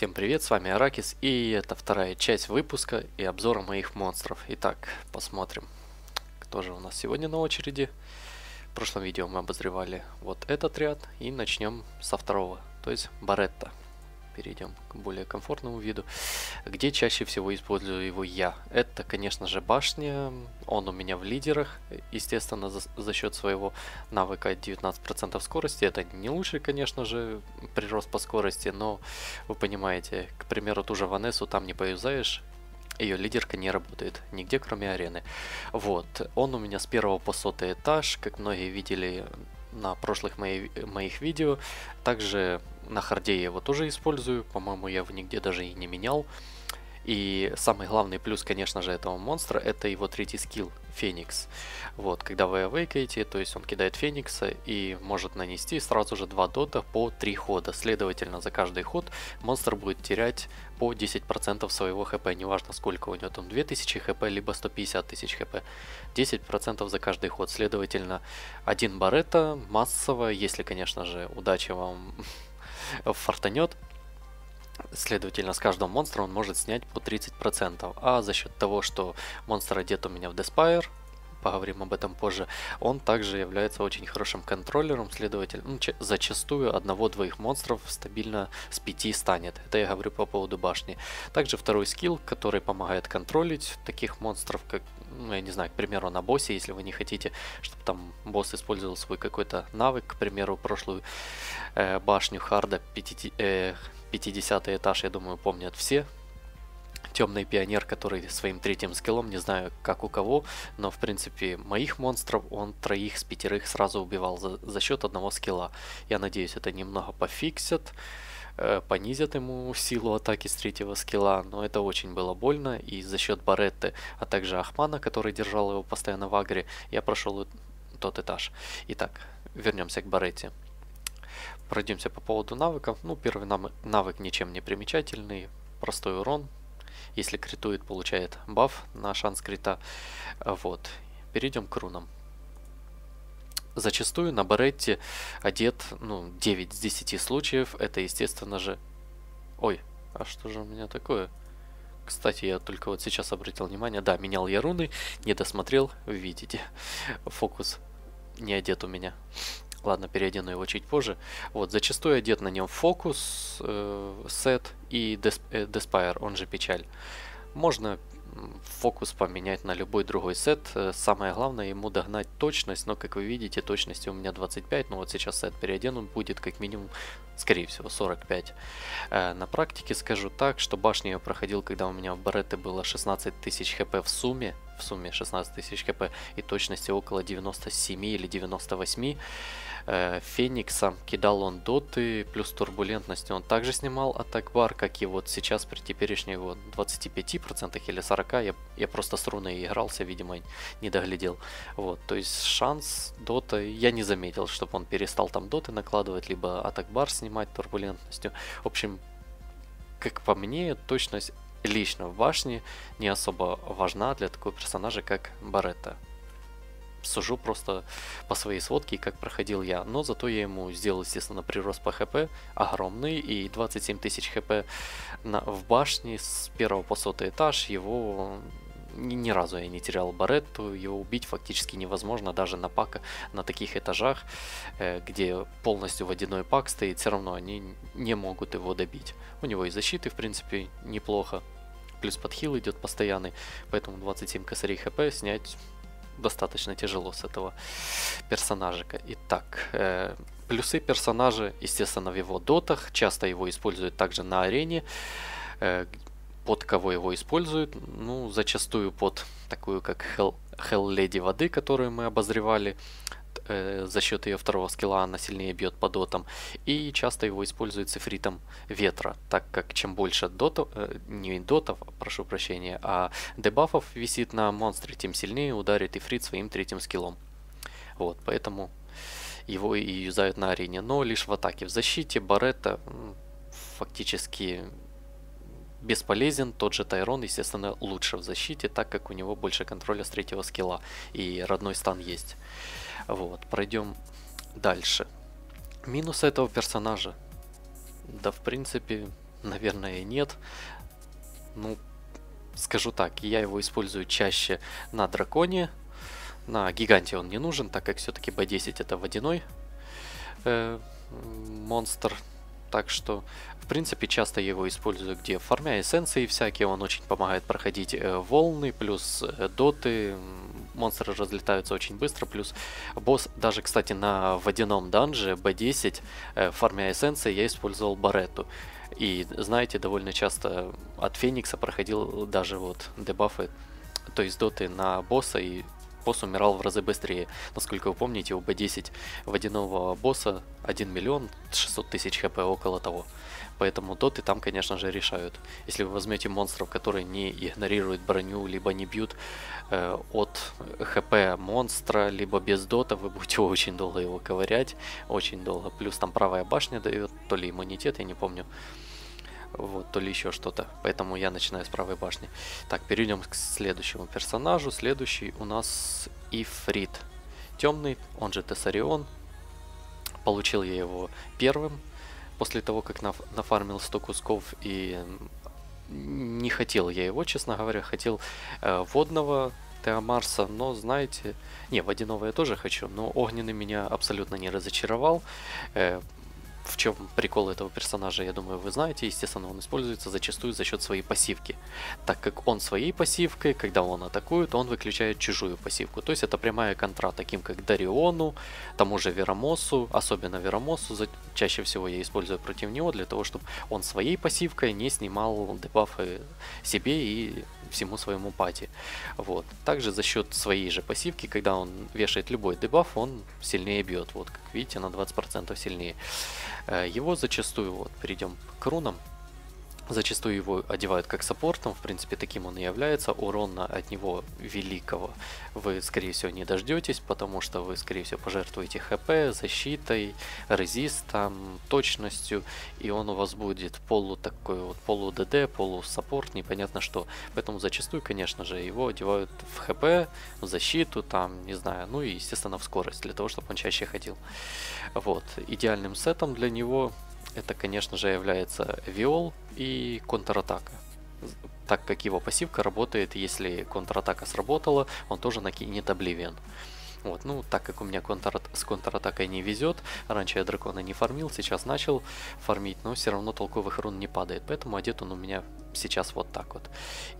Всем привет, с вами Аракис, и это вторая часть выпуска и обзора моих монстров. Итак, посмотрим, кто же у нас сегодня на очереди. В прошлом видео мы обозревали вот этот ряд, и начнем со второго, то есть Баретта перейдем к более комфортному виду. Где чаще всего использую его я? Это, конечно же, башня. Он у меня в лидерах, естественно, за, за счет своего навыка 19% скорости. Это не лучший, конечно же, прирост по скорости, но вы понимаете, к примеру, ту же Ванессу там не поюзаешь, ее лидерка не работает нигде, кроме арены. Вот, он у меня с первого по сотый этаж, как многие видели на прошлых мои, моих видео. Также на харде я его тоже использую, по-моему, я его нигде даже и не менял. И самый главный плюс, конечно же, этого монстра, это его третий скилл, Феникс. Вот, когда вы авейкаете, то есть он кидает Феникса и может нанести сразу же два дота по 3 хода. Следовательно, за каждый ход монстр будет терять по 10% своего хп, неважно сколько у него там 2000 хп, либо 150 тысяч хп. 10% за каждый ход. Следовательно, один барета массово, если, конечно же, удача вам фартанет, Следовательно, с каждого монстра он может снять по 30%. А за счет того, что монстр одет у меня в Despire, поговорим об этом позже, он также является очень хорошим контроллером, следовательно, ну, зачастую одного-двоих монстров стабильно с 5 станет. Это я говорю по поводу башни. Также второй скилл, который помогает контролить таких монстров, как, ну, я не знаю, к примеру, на боссе, если вы не хотите, чтобы там босс использовал свой какой-то навык, к примеру, прошлую э, башню Харда 50, э, 50 этаж, я думаю, помнят все. Темный пионер, который своим третьим скиллом, не знаю как у кого, но в принципе моих монстров он троих с пятерых сразу убивал за, за счет одного скилла. Я надеюсь это немного пофиксят, понизят ему силу атаки с третьего скилла, но это очень было больно и за счет Баретты, а также Ахмана, который держал его постоянно в агре, я прошел тот этаж. Итак, вернемся к Баретте. Пройдемся по поводу навыков. Ну, первый навык ничем не примечательный. Простой урон. Если критует, получает баф на шанс крита. Вот. Перейдем к рунам. Зачастую на Баретте одет, ну, 9 с 10 случаев. Это, естественно же... Ой, а что же у меня такое? Кстати, я только вот сейчас обратил внимание. Да, менял я руны, не досмотрел. Видите, фокус не одет у меня. Ладно, переодену его чуть позже. Вот, зачастую одет на нем фокус, э, сет и Деспайр, он же печаль. Можно фокус поменять на любой другой сет. Э, самое главное ему догнать точность, но как вы видите, точности у меня 25, но вот сейчас сет переодену будет как минимум, скорее всего, 45. Э, на практике скажу так, что башню я проходил, когда у меня в Баретте было 16 тысяч хп в сумме, в сумме 16 тысяч хп и точности около 97 или 98. Э, Фениксом кидал он доты, плюс турбулентности он также снимал от Акбар, как и вот сейчас при теперешней его 25% или 40%. Я, я просто с руной игрался, видимо, не доглядел. Вот, то есть шанс дота, я не заметил, чтобы он перестал там доты накладывать, либо от Акбар снимать турбулентностью. В общем, как по мне, точность лично в башне не особо важна для такого персонажа, как Баретта сужу просто по своей сводке, как проходил я. Но зато я ему сделал, естественно, прирост по хп огромный. И 27 тысяч хп на, в башне с первого по сотый этаж. Его ни, ни разу я не терял Баретту. Его убить фактически невозможно даже на пака на таких этажах, э, где полностью водяной пак стоит. Все равно они не могут его добить. У него и защиты, в принципе, неплохо. Плюс подхил идет постоянный, поэтому 27 косарей хп снять достаточно тяжело с этого персонажика. Итак, э, плюсы персонажа, естественно, в его дотах. Часто его используют также на арене. Э, под кого его используют? Ну, зачастую под такую, как Hell, Hell Lady воды, которую мы обозревали э, за счет ее второго скилла она сильнее бьет по дотам. И часто его используют с эфритом ветра, так как чем больше дотов, э, не дотов, прошу прощения, а дебафов висит на монстре, тем сильнее ударит эфрит своим третьим скиллом. Вот, поэтому его и юзают на арене, но лишь в атаке. В защите Баретта фактически бесполезен. Тот же Тайрон, естественно, лучше в защите, так как у него больше контроля с третьего скилла и родной стан есть. Вот, пройдем дальше. Минус этого персонажа. Да, в принципе, наверное, нет. Ну, скажу так, я его использую чаще на драконе. На гиганте он не нужен, так как все-таки B10 это водяной э, монстр. Так что, в принципе, часто его использую, где формя эссенции всякие, он очень помогает проходить э, волны, плюс э, доты, монстры разлетаются очень быстро, плюс босс, даже, кстати, на водяном данже B10, э, формя эссенции, я использовал Баретту. И, знаете, довольно часто от Феникса проходил даже вот дебафы, то есть доты на босса, и босс умирал в разы быстрее. Насколько вы помните, у B10 водяного босса 1 миллион 600 тысяч хп, около того. Поэтому доты там, конечно же, решают. Если вы возьмете монстров, которые не игнорируют броню, либо не бьют э, от хп монстра, либо без дота, вы будете очень долго его ковырять. Очень долго. Плюс там правая башня дает, то ли иммунитет, я не помню. Вот, то ли еще что-то. Поэтому я начинаю с правой башни. Так, перейдем к следующему персонажу. Следующий у нас Ифрит. Темный, он же Тессарион. Получил я его первым после того, как наф нафармил 100 кусков и не хотел я его, честно говоря, хотел э, водного Теомарса, но знаете, не, водяного я тоже хочу, но огненный меня абсолютно не разочаровал. Э, в чем прикол этого персонажа, я думаю, вы знаете. Естественно, он используется зачастую за счет своей пассивки. Так как он своей пассивкой, когда он атакует, он выключает чужую пассивку. То есть это прямая контра таким как Дариону, тому же Верамосу, особенно Верамосу. Чаще всего я использую против него для того, чтобы он своей пассивкой не снимал дебафы себе и всему своему пати. Вот. Также за счет своей же пассивки, когда он вешает любой дебаф, он сильнее бьет. Вот, как видите, на 20% сильнее. Э, его зачастую, вот, перейдем к рунам, Зачастую его одевают как саппортом, в принципе таким он и является. Урона от него великого вы скорее всего не дождетесь, потому что вы скорее всего пожертвуете хп, защитой, резистом, точностью, и он у вас будет полу такой вот полу ДД, полу саппорт, непонятно что. Поэтому зачастую, конечно же, его одевают в хп, в защиту, там, не знаю, ну и естественно в скорость, для того, чтобы он чаще ходил. Вот, идеальным сетом для него это, конечно же, является Виол и контратака. Так как его пассивка работает, если контратака сработала, он тоже накинет Обливион. Вот, ну, так как у меня контр с контратакой не везет, раньше я дракона не фармил, сейчас начал фармить, но все равно толковых рун не падает, поэтому одет он у меня сейчас вот так вот.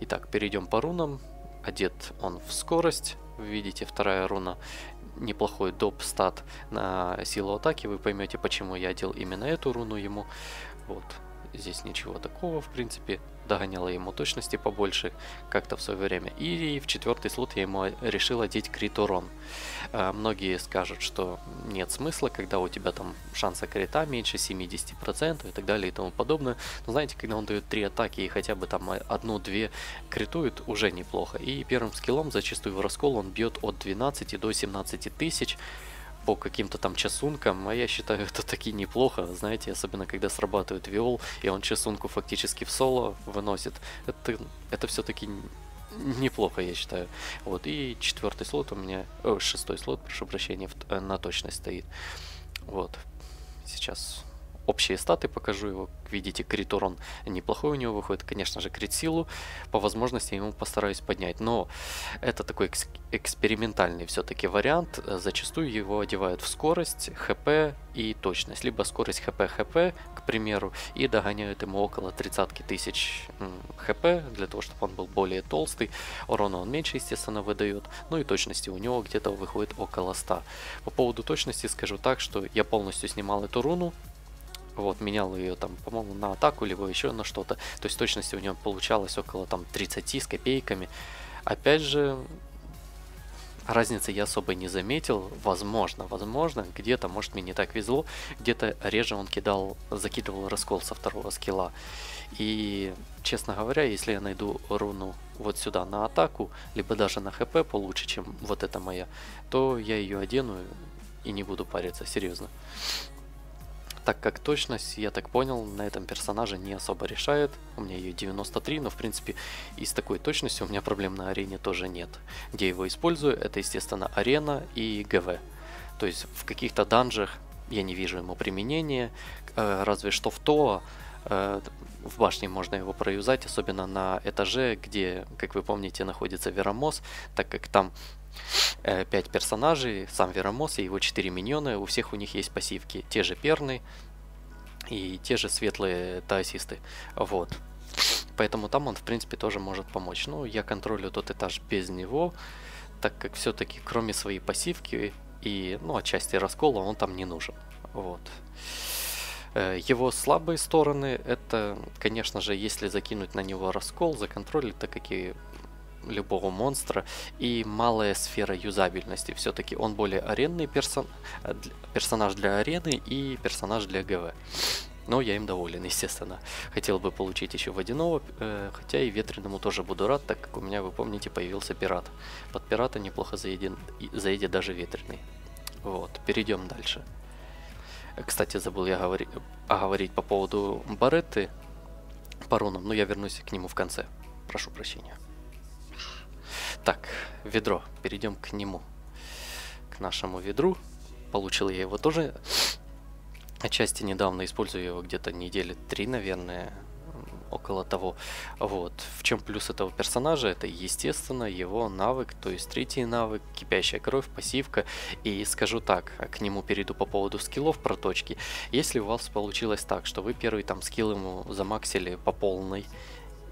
Итак, перейдем по рунам. Одет он в скорость, видите, вторая руна неплохой доп стат на силу атаки. Вы поймете, почему я одел именно эту руну ему. Вот. Здесь ничего такого, в принципе догоняла ему точности побольше как-то в свое время. И в четвертый слот я ему решил одеть крит урон. А, многие скажут, что нет смысла, когда у тебя там шанса крита меньше 70% и так далее и тому подобное. Но знаете, когда он дает 3 атаки и хотя бы там одну-две критует, уже неплохо. И первым скиллом зачастую в раскол он бьет от 12 до 17 тысяч по каким-то там часункам, а я считаю это таки неплохо, знаете, особенно когда срабатывает виол, и он часунку фактически в соло выносит. Это, это все-таки неплохо, я считаю. Вот, и четвертый слот у меня, о, шестой слот, прошу прощения, э, на точность стоит. Вот, сейчас общие статы покажу его. Видите, крит урон неплохой у него выходит. Конечно же, крит силу. По возможности ему постараюсь поднять. Но это такой экс экспериментальный все-таки вариант. Зачастую его одевают в скорость, хп и точность. Либо скорость хп, хп, к примеру, и догоняют ему около 30 тысяч хп, для того, чтобы он был более толстый. Урона он меньше, естественно, выдает. Ну и точности у него где-то выходит около 100. По поводу точности скажу так, что я полностью снимал эту руну вот, менял ее там, по-моему, на атаку, либо еще на что-то. То есть точности у него получалось около там 30 с копейками. Опять же, разницы я особо не заметил. Возможно, возможно, где-то, может, мне не так везло, где-то реже он кидал, закидывал раскол со второго скилла. И, честно говоря, если я найду руну вот сюда на атаку, либо даже на хп получше, чем вот эта моя, то я ее одену и не буду париться, серьезно так как точность, я так понял, на этом персонаже не особо решает. У меня ее 93, но в принципе и с такой точностью у меня проблем на арене тоже нет. Где я его использую, это естественно арена и ГВ. То есть в каких-то данжах я не вижу ему применения, э, разве что в то Э, в башне можно его проюзать, особенно на этаже, где, как вы помните, находится Веромос, так как там 5 э, персонажей, сам Веромос и его 4 миньона, у всех у них есть пассивки, те же перны и те же светлые таосисты. Вот. Поэтому там он, в принципе, тоже может помочь. Ну, я контролю тот этаж без него, так как все-таки, кроме своей пассивки и, ну, отчасти раскола, он там не нужен. Вот. Э, его слабые стороны, это, конечно же, если закинуть на него раскол, законтролить, так как и любого монстра, и малая сфера юзабельности. Все-таки он более аренный персон... Э, персонаж для арены и персонаж для ГВ. Но я им доволен, естественно. Хотел бы получить еще водяного, э, хотя и ветреному тоже буду рад, так как у меня, вы помните, появился пират. Под пирата неплохо заедет, заедет даже ветреный. Вот, перейдем дальше. Кстати, забыл я говори, оговорить по поводу Баретты по рунам, но я вернусь к нему в конце. Прошу прощения. Так, ведро. Перейдем к нему. К нашему ведру. Получил я его тоже отчасти недавно, использую его где-то недели три, наверное, около того. Вот. В чем плюс этого персонажа? Это, естественно, его навык, то есть третий навык, кипящая кровь, пассивка. И скажу так, к нему перейду по поводу скиллов проточки. Если у вас получилось так, что вы первый там скилл ему замаксили по полной,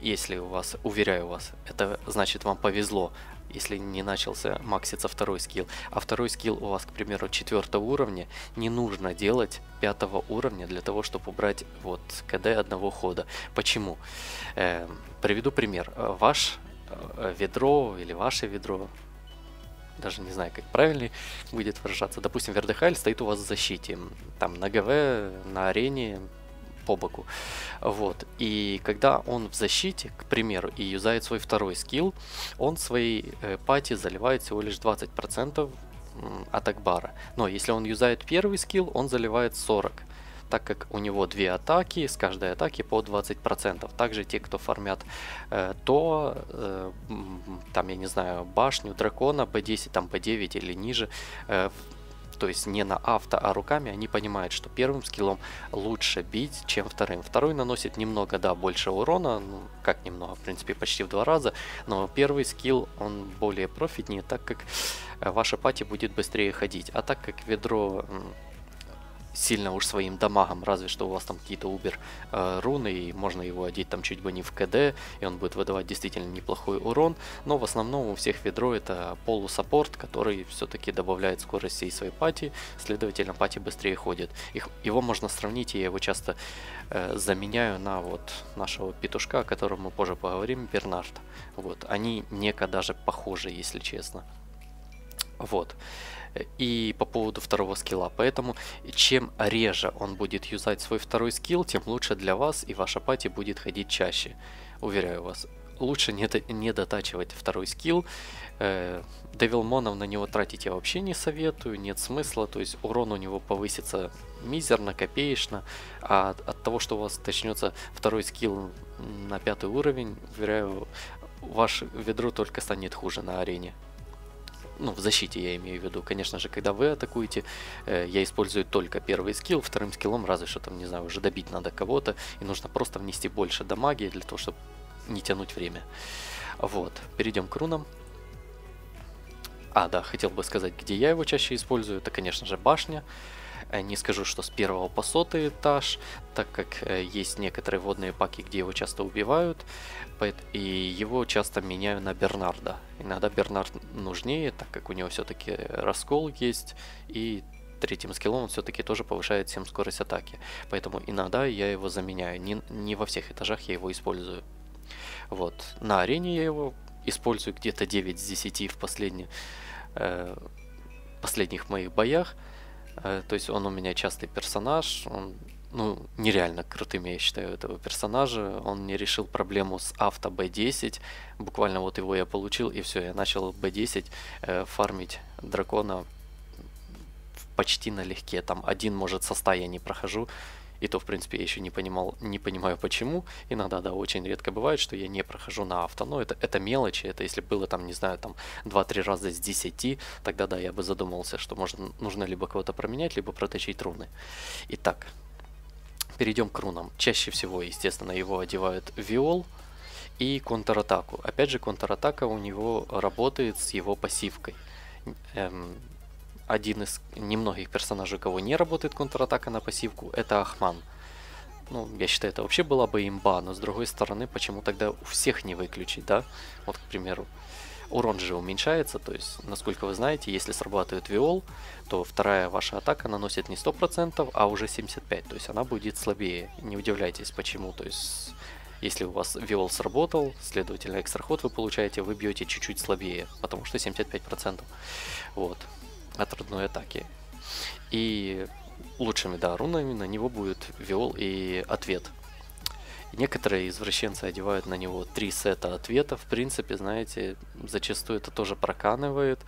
если у вас, уверяю вас, это значит вам повезло, если не начался макситься второй скилл. А второй скилл у вас, к примеру, четвертого уровня, не нужно делать пятого уровня для того, чтобы убрать вот КД одного хода. Почему? Э, приведу пример. Ваш э, ведро или ваше ведро, даже не знаю, как правильно будет выражаться. Допустим, Вердехайль стоит у вас в защите. Там на ГВ, на арене по боку. Вот. И когда он в защите, к примеру, и юзает свой второй скилл, он своей э, пати заливает всего лишь 20% атак бара. Но если он юзает первый скилл, он заливает 40 так как у него две атаки, с каждой атаки по 20%. Также те, кто фармят э, то, э, там, я не знаю, башню дракона, B10, там, B9 или ниже, э, то есть не на авто, а руками, они понимают, что первым скиллом лучше бить, чем вторым. Второй наносит немного, да, больше урона, ну, как немного, в принципе, почти в два раза, но первый скилл, он более профитнее, так как э, ваша пати будет быстрее ходить. А так как ведро сильно уж своим дамагом, разве что у вас там какие-то убер э, руны, и можно его одеть там чуть бы не в КД, и он будет выдавать действительно неплохой урон, но в основном у всех ведро это полусаппорт, который все-таки добавляет скорость всей своей пати, следовательно пати быстрее ходит. Их, его можно сравнить, я его часто э, заменяю на вот нашего петушка, о котором мы позже поговорим, Бернард. Вот, они неко даже похожи, если честно. Вот и по поводу второго скилла. Поэтому чем реже он будет юзать свой второй скилл, тем лучше для вас и ваша пати будет ходить чаще. Уверяю вас, лучше не, не дотачивать второй скилл. Э, Девилмонов на него тратить я вообще не советую, нет смысла, то есть урон у него повысится мизерно, копеечно, а от, от того, что у вас начнется второй скилл на пятый уровень, уверяю, ваш ведро только станет хуже на арене ну, в защите я имею в виду, конечно же, когда вы атакуете, э, я использую только первый скилл, вторым скиллом разве что там, не знаю, уже добить надо кого-то, и нужно просто внести больше дамаги для того, чтобы не тянуть время. Вот, перейдем к рунам. А, да, хотел бы сказать, где я его чаще использую, это, конечно же, башня. Не скажу, что с первого по сотый этаж, так как э, есть некоторые водные паки, где его часто убивают, и его часто меняю на Бернарда. Иногда Бернард нужнее, так как у него все-таки раскол есть, и третьим скиллом он все-таки тоже повышает всем скорость атаки. Поэтому иногда я его заменяю. Не, не во всех этажах я его использую. Вот. На арене я его использую где-то 9 с 10 в последних, э, последних моих боях. Э, то есть он у меня частый персонаж. Он ну, нереально крутым, я считаю, этого персонажа. Он не решил проблему с авто B10. Буквально вот его я получил, и все, я начал B10 э, фармить дракона почти налегке. Там один, может, со 100 я не прохожу. И то, в принципе, я еще не понимал, не понимаю почему. Иногда, да, очень редко бывает, что я не прохожу на авто. Но это, это мелочи, это если было там, не знаю, там 2-3 раза с 10, тогда да, я бы задумался, что можно, нужно либо кого-то променять, либо проточить руны. Итак, перейдем к рунам. Чаще всего, естественно, его одевают Виол и контратаку. Опять же, контратака у него работает с его пассивкой. Эм, один из немногих персонажей, у кого не работает контратака на пассивку, это Ахман. Ну, я считаю, это вообще была бы имба, но с другой стороны, почему тогда у всех не выключить, да? Вот, к примеру, урон же уменьшается, то есть, насколько вы знаете, если срабатывает виол, то вторая ваша атака наносит не 100%, а уже 75%, то есть она будет слабее. Не удивляйтесь, почему, то есть, если у вас виол сработал, следовательно, экстра ход вы получаете, вы бьете чуть-чуть слабее, потому что 75%. Вот, от родной атаки. И лучшими, да, рунами на него будет виол и ответ. Некоторые извращенцы одевают на него три сета ответов. В принципе, знаете, зачастую это тоже проканывает,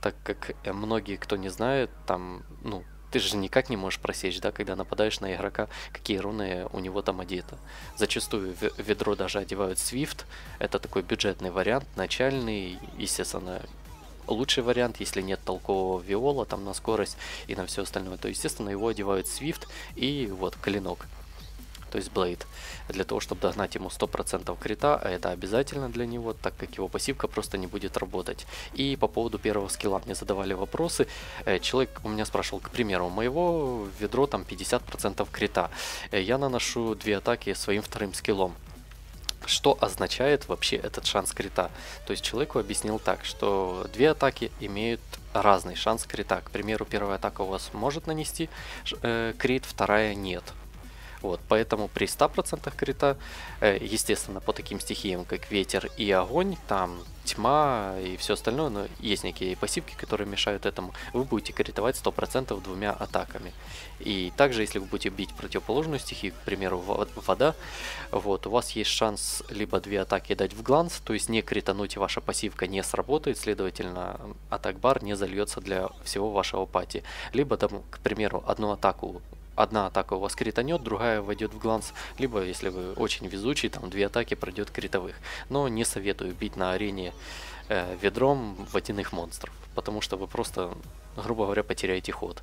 так как э, многие, кто не знает, там, ну, ты же никак не можешь просечь, да, когда нападаешь на игрока, какие руны у него там одеты. Зачастую ведро даже одевают Swift, это такой бюджетный вариант, начальный, естественно, лучший вариант, если нет толкового виола там на скорость и на все остальное, то естественно его одевают Swift и вот клинок то есть Blade, для того, чтобы догнать ему 100% крита, а это обязательно для него, так как его пассивка просто не будет работать. И по поводу первого скилла мне задавали вопросы. Э, человек у меня спрашивал, к примеру, у моего ведро там 50% крита. Э, я наношу две атаки своим вторым скиллом что означает вообще этот шанс крита. То есть человеку объяснил так, что две атаки имеют разный шанс крита. К примеру, первая атака у вас может нанести э, крит, вторая нет. Вот, поэтому при 100% крита, э, естественно, по таким стихиям, как ветер и огонь, там тьма и все остальное, но есть некие пассивки, которые мешают этому, вы будете критовать 100% двумя атаками. И также, если вы будете бить противоположную стихию, к примеру, вода, вот, у вас есть шанс либо две атаки дать в гланс, то есть не критануть, и ваша пассивка не сработает, следовательно, атак бар не зальется для всего вашего пати. Либо, там, к примеру, одну атаку одна атака у вас кританет, другая войдет в гланс, либо, если вы очень везучий, там две атаки пройдет критовых. Но не советую бить на арене э, ведром водяных монстров, потому что вы просто, грубо говоря, потеряете ход.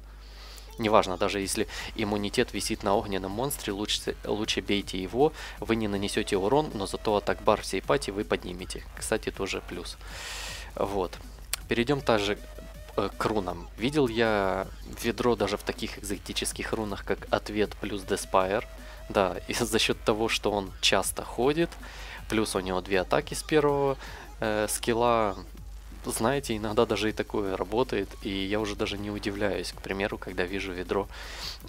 Неважно, даже если иммунитет висит на огненном монстре, лучше, лучше бейте его, вы не нанесете урон, но зато атак бар всей пати вы поднимете. Кстати, тоже плюс. Вот. Перейдем также э, к рунам. Видел я ведро даже в таких экзотических рунах, как Ответ плюс Деспайр. Да, и за счет того, что он часто ходит, плюс у него две атаки с первого э, скилла, знаете, иногда даже и такое работает, и я уже даже не удивляюсь, к примеру, когда вижу ведро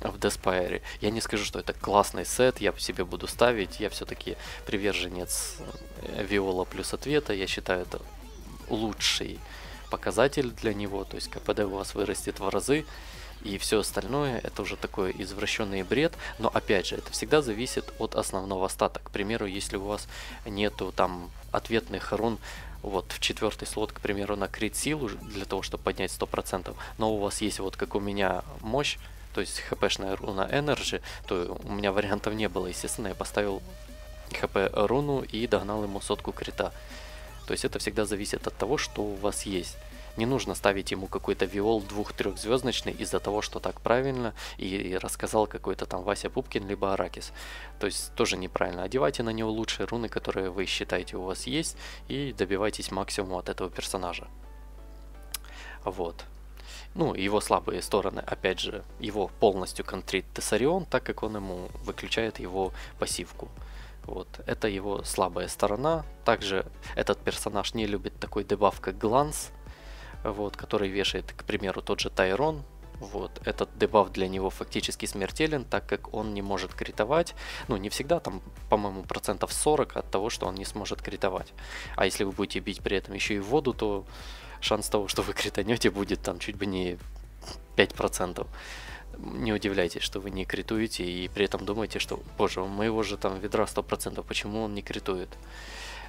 в Деспайре. Я не скажу, что это классный сет, я себе буду ставить, я все-таки приверженец э, Виола плюс ответа, я считаю это лучший показатель для него, то есть КПД у вас вырастет в разы, и все остальное это уже такой извращенный бред, но опять же, это всегда зависит от основного стата. К примеру, если у вас нету там ответных рун вот в четвертый слот, к примеру, на крит силу для того, чтобы поднять 100%, но у вас есть вот как у меня мощь, то есть хпшная руна Energy, то у меня вариантов не было, естественно, я поставил хп руну и догнал ему сотку крита. То есть это всегда зависит от того, что у вас есть. Не нужно ставить ему какой-то виол двух-трехзвездочный из-за того, что так правильно и рассказал какой-то там Вася Пупкин либо Аракис. То есть тоже неправильно. Одевайте на него лучшие руны, которые вы считаете у вас есть, и добивайтесь максимума от этого персонажа. Вот. Ну, его слабые стороны, опять же, его полностью контрит Тессарион, так как он ему выключает его пассивку. Вот, это его слабая сторона. Также этот персонаж не любит такой дебаф, как гланс, вот, который вешает, к примеру, тот же Тайрон. Вот, этот дебаф для него фактически смертелен, так как он не может критовать. Ну, не всегда, там, по-моему, процентов 40 от того, что он не сможет критовать. А если вы будете бить при этом еще и воду, то шанс того, что вы кританете, будет там чуть бы не 5% не удивляйтесь, что вы не критуете и при этом думаете, что, боже, у моего же там ведра 100%, почему он не критует?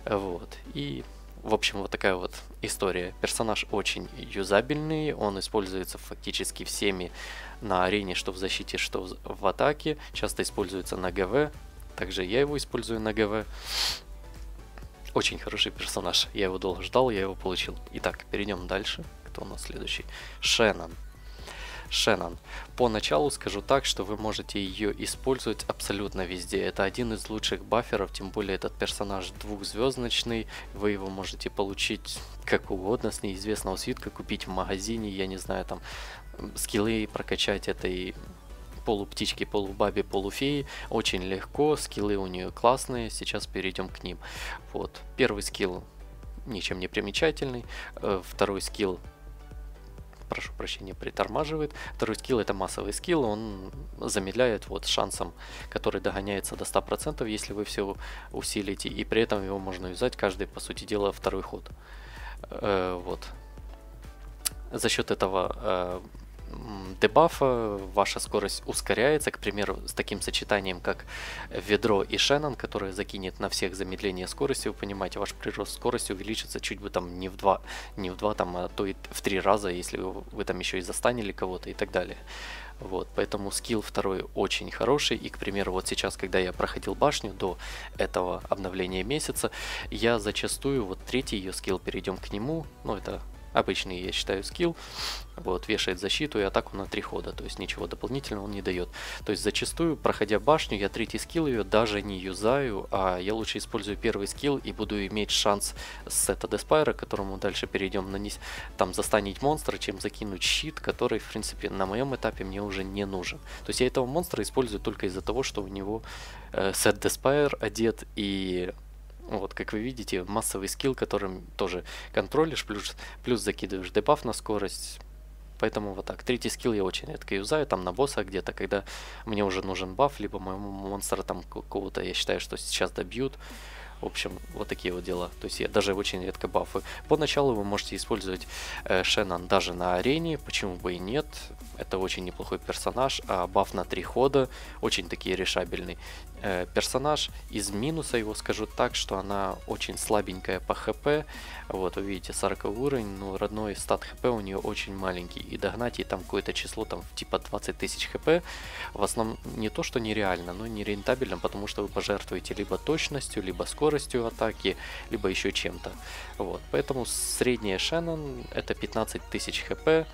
Вот. И, в общем, вот такая вот история. Персонаж очень юзабельный, он используется фактически всеми на арене, что в защите, что в атаке. Часто используется на ГВ, также я его использую на ГВ. Очень хороший персонаж, я его долго ждал, я его получил. Итак, перейдем дальше. Кто у нас следующий? Шеннон. Шеннон. Поначалу скажу так, что вы можете ее использовать абсолютно везде. Это один из лучших баферов, тем более этот персонаж двухзвездочный. Вы его можете получить как угодно с неизвестного свитка, купить в магазине, я не знаю, там скиллы прокачать этой полуптички, полубаби, полуфеи. Очень легко, скиллы у нее классные, сейчас перейдем к ним. Вот, первый скилл ничем не примечательный, э, второй скилл прошу прощения, притормаживает. Второй скилл это массовый скилл, он замедляет вот шансом, который догоняется до 100%, если вы все усилите, и при этом его можно юзать каждый, по сути дела, второй ход. Э, вот. За счет этого э, дебафа ваша скорость ускоряется, к примеру, с таким сочетанием, как ведро и Шеннон, которое закинет на всех замедление скорости, вы понимаете, ваш прирост скорости увеличится чуть бы там не в два, не в два, там, а то и в три раза, если вы, вы там еще и застанили кого-то и так далее. Вот, поэтому скилл второй очень хороший, и, к примеру, вот сейчас, когда я проходил башню до этого обновления месяца, я зачастую, вот третий ее скилл, перейдем к нему, ну, это обычный, я считаю, скилл, вот, вешает защиту и атаку на три хода, то есть ничего дополнительного он не дает. То есть зачастую, проходя башню, я третий скилл ее даже не юзаю, а я лучше использую первый скилл и буду иметь шанс с сета Despair а, которому дальше перейдем, нанести, там застанить монстра, чем закинуть щит, который, в принципе, на моем этапе мне уже не нужен. То есть я этого монстра использую только из-за того, что у него э, сет Despair одет и вот, как вы видите, массовый скилл, которым тоже контролишь, плюс, плюс закидываешь дебаф на скорость. Поэтому вот так. Третий скилл я очень редко юзаю, там на босса где-то, когда мне уже нужен баф, либо моему монстра там какого-то, я считаю, что сейчас добьют. В общем, вот такие вот дела. То есть я даже очень редко бафы. Поначалу вы можете использовать э, Шеннон даже на арене, почему бы и нет. Это очень неплохой персонаж, а баф на три хода очень такие решабельный э, персонаж. Из минуса его скажу так, что она очень слабенькая по хп. Вот, вы видите, 40 уровень, но родной стат хп у нее очень маленький. И догнать ей там какое-то число, там типа 20 тысяч хп, в основном не то, что нереально, но нерентабельно, потому что вы пожертвуете либо точностью, либо скоростью атаки, либо еще чем-то. Вот, поэтому средняя Шеннон это 15 тысяч хп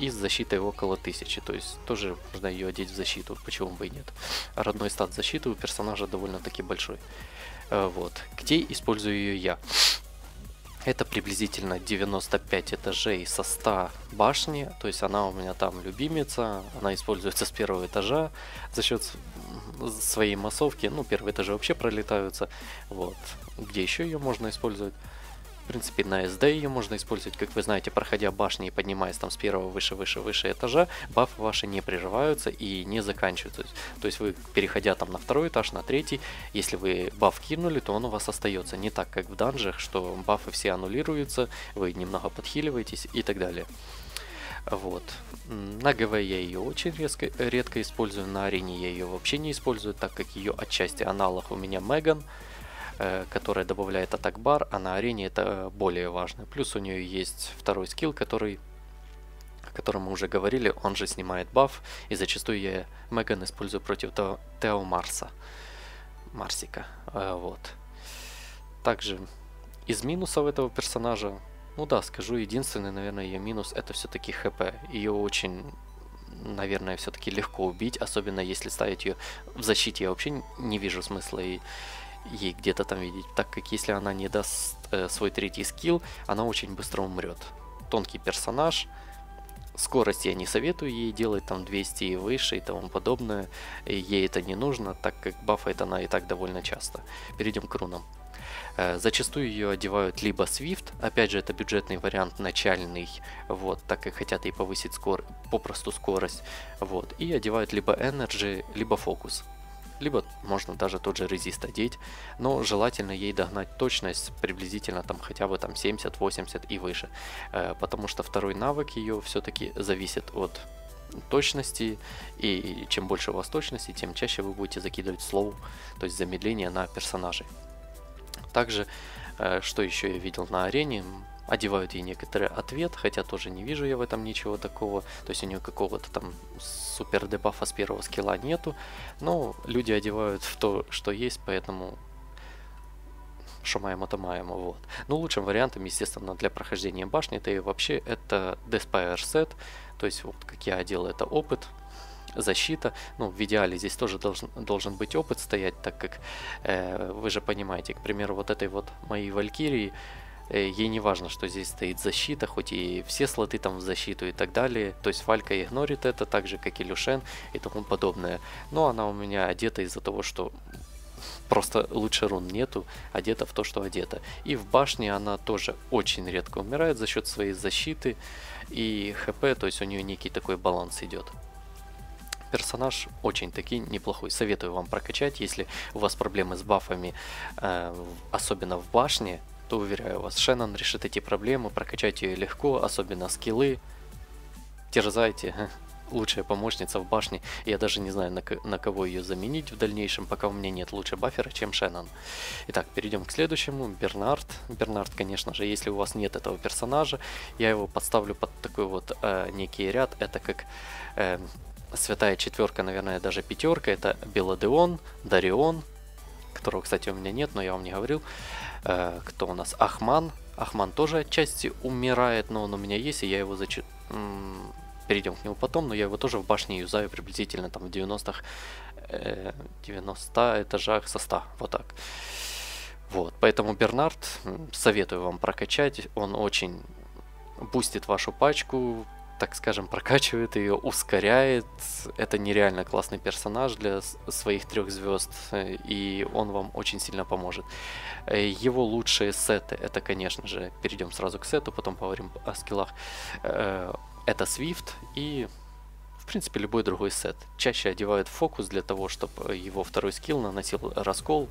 и с защитой около 1000, то есть тоже можно ее одеть в защиту, почему бы и нет. родной стат защиты у персонажа довольно-таки большой. Э, вот. Где использую ее я? Это приблизительно 95 этажей со 100 башни, то есть она у меня там любимица, она используется с первого этажа за счет своей массовки, ну первые этажи вообще пролетаются, вот. Где еще ее можно использовать? Принципе, на SD ее можно использовать, как вы знаете, проходя башни и поднимаясь там с первого выше, выше, выше этажа, бафы ваши не прерываются и не заканчиваются. То есть вы, переходя там на второй этаж, на третий, если вы баф кинули, то он у вас остается. Не так, как в данжах, что бафы все аннулируются, вы немного подхиливаетесь и так далее. Вот. На ГВ я ее очень резко, редко использую, на арене я ее вообще не использую, так как ее отчасти аналог у меня Меган. Э, которая добавляет атак бар, а на арене это более важно. Плюс у нее есть второй скилл, который о котором мы уже говорили, он же снимает баф, и зачастую я Меган использую против Тео Марса. Марсика. Э, вот. Также из минусов этого персонажа, ну да, скажу, единственный, наверное, ее минус это все-таки ХП. Ее очень наверное, все-таки легко убить, особенно если ставить ее в защите. Я вообще не вижу смысла и ей где-то там видеть, так как если она не даст э, свой третий скилл, она очень быстро умрет. Тонкий персонаж, скорость я не советую ей делать там 200 и выше и тому подобное, и ей это не нужно, так как бафает она и так довольно часто. Перейдем к рунам. Э, зачастую ее одевают либо Swift, опять же это бюджетный вариант начальный, вот, так как хотят и повысить скор, попросту скорость, вот, и одевают либо Energy, либо Focus либо можно даже тот же резист одеть, но желательно ей догнать точность приблизительно там хотя бы там 70-80 и выше, э, потому что второй навык ее все-таки зависит от точности, и чем больше у вас точности, тем чаще вы будете закидывать слоу, то есть замедление на персонажей. Также, э, что еще я видел на арене, одевают ей некоторый ответ, хотя тоже не вижу я в этом ничего такого, то есть у нее какого-то там супер дебафа с первого скилла нету, но люди одевают в то, что есть, поэтому то маемо, вот. Но лучшим вариантом, естественно, для прохождения башни, это и вообще это Despire Set, то есть вот как я одел, это опыт, защита. Ну, в идеале здесь тоже должен, должен быть опыт стоять, так как э, вы же понимаете, к примеру, вот этой вот моей Валькирии, ей не важно, что здесь стоит защита, хоть и все слоты там в защиту и так далее. То есть Валька игнорит это, так же как и Люшен и тому подобное. Но она у меня одета из-за того, что просто лучше рун нету, одета в то, что одета. И в башне она тоже очень редко умирает за счет своей защиты и хп, то есть у нее некий такой баланс идет персонаж очень таки неплохой. Советую вам прокачать, если у вас проблемы с бафами, э, особенно в башне, то уверяю вас, Шеннон решит эти проблемы, прокачать ее легко, особенно скиллы. Терзайте, лучшая помощница в башне. Я даже не знаю, на, на кого ее заменить в дальнейшем, пока у меня нет лучше бафера, чем Шеннон. Итак, перейдем к следующему. Бернард. Бернард, конечно же, если у вас нет этого персонажа, я его подставлю под такой вот э, некий ряд. Это как э, святая четверка, наверное, даже пятерка. Это Беладеон, Дарион, которого, кстати, у меня нет, но я вам не говорил. Э, кто у нас? Ахман. Ахман тоже отчасти умирает, но он у меня есть, и я его зачи... Перейдем к нему потом, но я его тоже в башне юзаю приблизительно там в 90-х, э, 90 этажах со 100, вот так. Вот, поэтому Бернард советую вам прокачать, он очень бустит вашу пачку, так скажем, прокачивает ее, ускоряет. Это нереально классный персонаж для своих трех звезд, и он вам очень сильно поможет. Э, его лучшие сеты, это, конечно же, перейдем сразу к сету, потом поговорим о скиллах. Э, это Swift и, в принципе, любой другой сет. Чаще одевают фокус для того, чтобы его второй скилл наносил раскол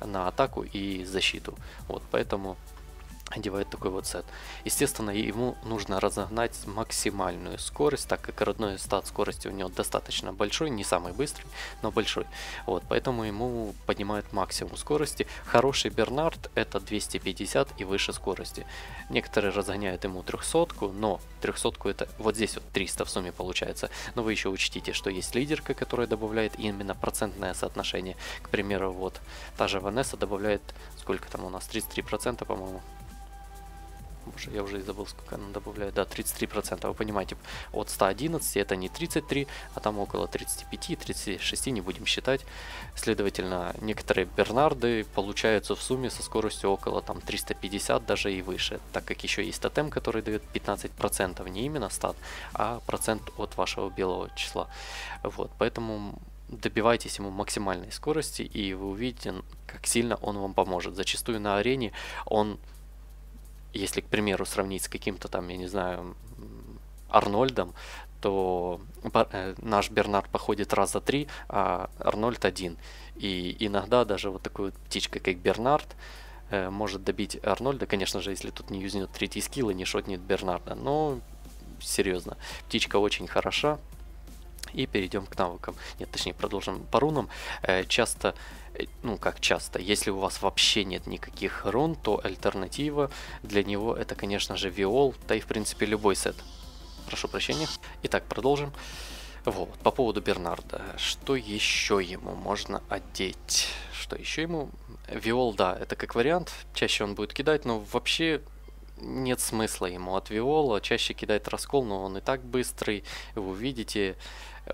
на атаку и защиту. Вот, поэтому одевает такой вот сет. Естественно, ему нужно разогнать максимальную скорость, так как родной стат скорости у него достаточно большой, не самый быстрый, но большой. Вот, поэтому ему поднимают максимум скорости. Хороший Бернард это 250 и выше скорости. Некоторые разгоняют ему 300, но 300 это вот здесь вот 300 в сумме получается. Но вы еще учтите, что есть лидерка, которая добавляет именно процентное соотношение. К примеру, вот та же Ванесса добавляет, сколько там у нас, 33%, по-моему, Боже, я уже и забыл, сколько она добавляет. Да, 33%. Вы понимаете, от 111 это не 33, а там около 35-36, не будем считать. Следовательно, некоторые Бернарды получаются в сумме со скоростью около там 350, даже и выше. Так как еще есть тотем, который дает 15%, не именно стат, а процент от вашего белого числа. Вот, поэтому добивайтесь ему максимальной скорости, и вы увидите, как сильно он вам поможет. Зачастую на арене он если, к примеру, сравнить с каким-то там, я не знаю, Арнольдом, то э, наш Бернард походит раза три, а Арнольд один. И иногда даже вот такой вот птичка, как Бернард, э, может добить Арнольда, конечно же, если тут не юзнет третий скилл и не шотнет Бернарда. Но, серьезно, птичка очень хороша. И перейдем к навыкам. Нет, точнее, продолжим по рунам. Э, часто ну как часто, если у вас вообще нет никаких рун, то альтернатива для него это, конечно же, Виол, да и в принципе любой сет. Прошу прощения. Итак, продолжим. Вот, по поводу Бернарда. Что еще ему можно одеть? Что еще ему? Виол, да, это как вариант. Чаще он будет кидать, но вообще нет смысла ему от Виола. Чаще кидает раскол, но он и так быстрый. Вы увидите,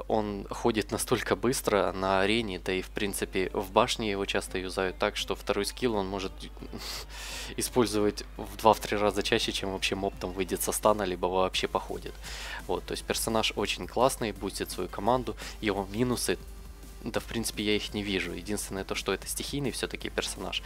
он ходит настолько быстро на арене, да и в принципе в башне его часто юзают так, что второй скилл он может использовать в 2-3 раза чаще, чем вообще моб там выйдет со стана, либо вообще походит. Вот, то есть персонаж очень классный, бустит свою команду, его минусы да, в принципе, я их не вижу. Единственное то, что это стихийный все-таки персонаж.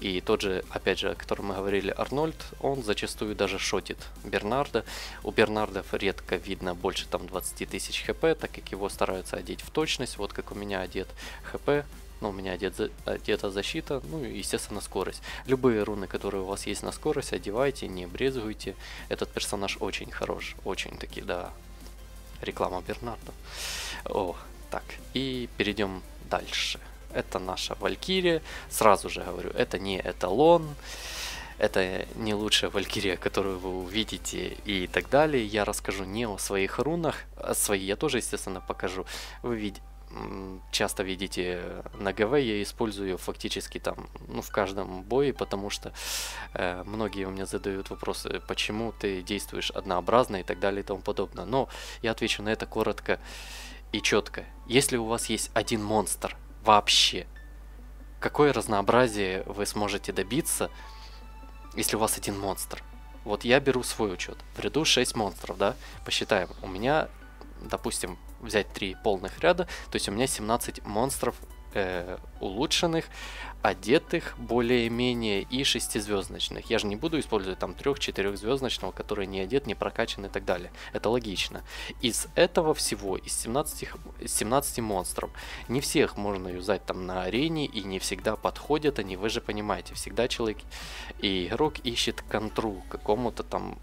И тот же, опять же, о котором мы говорили, Арнольд, он зачастую даже шотит Бернарда. У Бернарда редко видно больше там 20 тысяч хп, так как его стараются одеть в точность. Вот как у меня одет хп, ну, у меня одет, одета защита, ну и, естественно, скорость. Любые руны, которые у вас есть на скорость, одевайте, не брезгуйте. Этот персонаж очень хорош, очень таки, да. Реклама Бернарда. О, так, и перейдем дальше. Это наша Валькирия. Сразу же говорю, это не эталон. Это не лучшая Валькирия, которую вы увидите и так далее. Я расскажу не о своих рунах. А свои я тоже, естественно, покажу. Вы видите, часто видите на ГВ, я использую фактически там, ну, в каждом бое, потому что э, многие у меня задают вопросы, почему ты действуешь однообразно и так далее и тому подобное. Но я отвечу на это коротко и четко. Если у вас есть один монстр вообще, какое разнообразие вы сможете добиться, если у вас один монстр? Вот я беру свой учет. В ряду 6 монстров, да? Посчитаем. У меня, допустим, взять три полных ряда, то есть у меня 17 монстров э, улучшенных, одетых более-менее и шестизвездочных. Я же не буду использовать там трех-четырехзвездочного, который не одет, не прокачан и так далее. Это логично. Из этого всего, из 17, 17 монстров, не всех можно юзать там на арене и не всегда подходят они, вы же понимаете. Всегда человек и игрок ищет контру какому-то там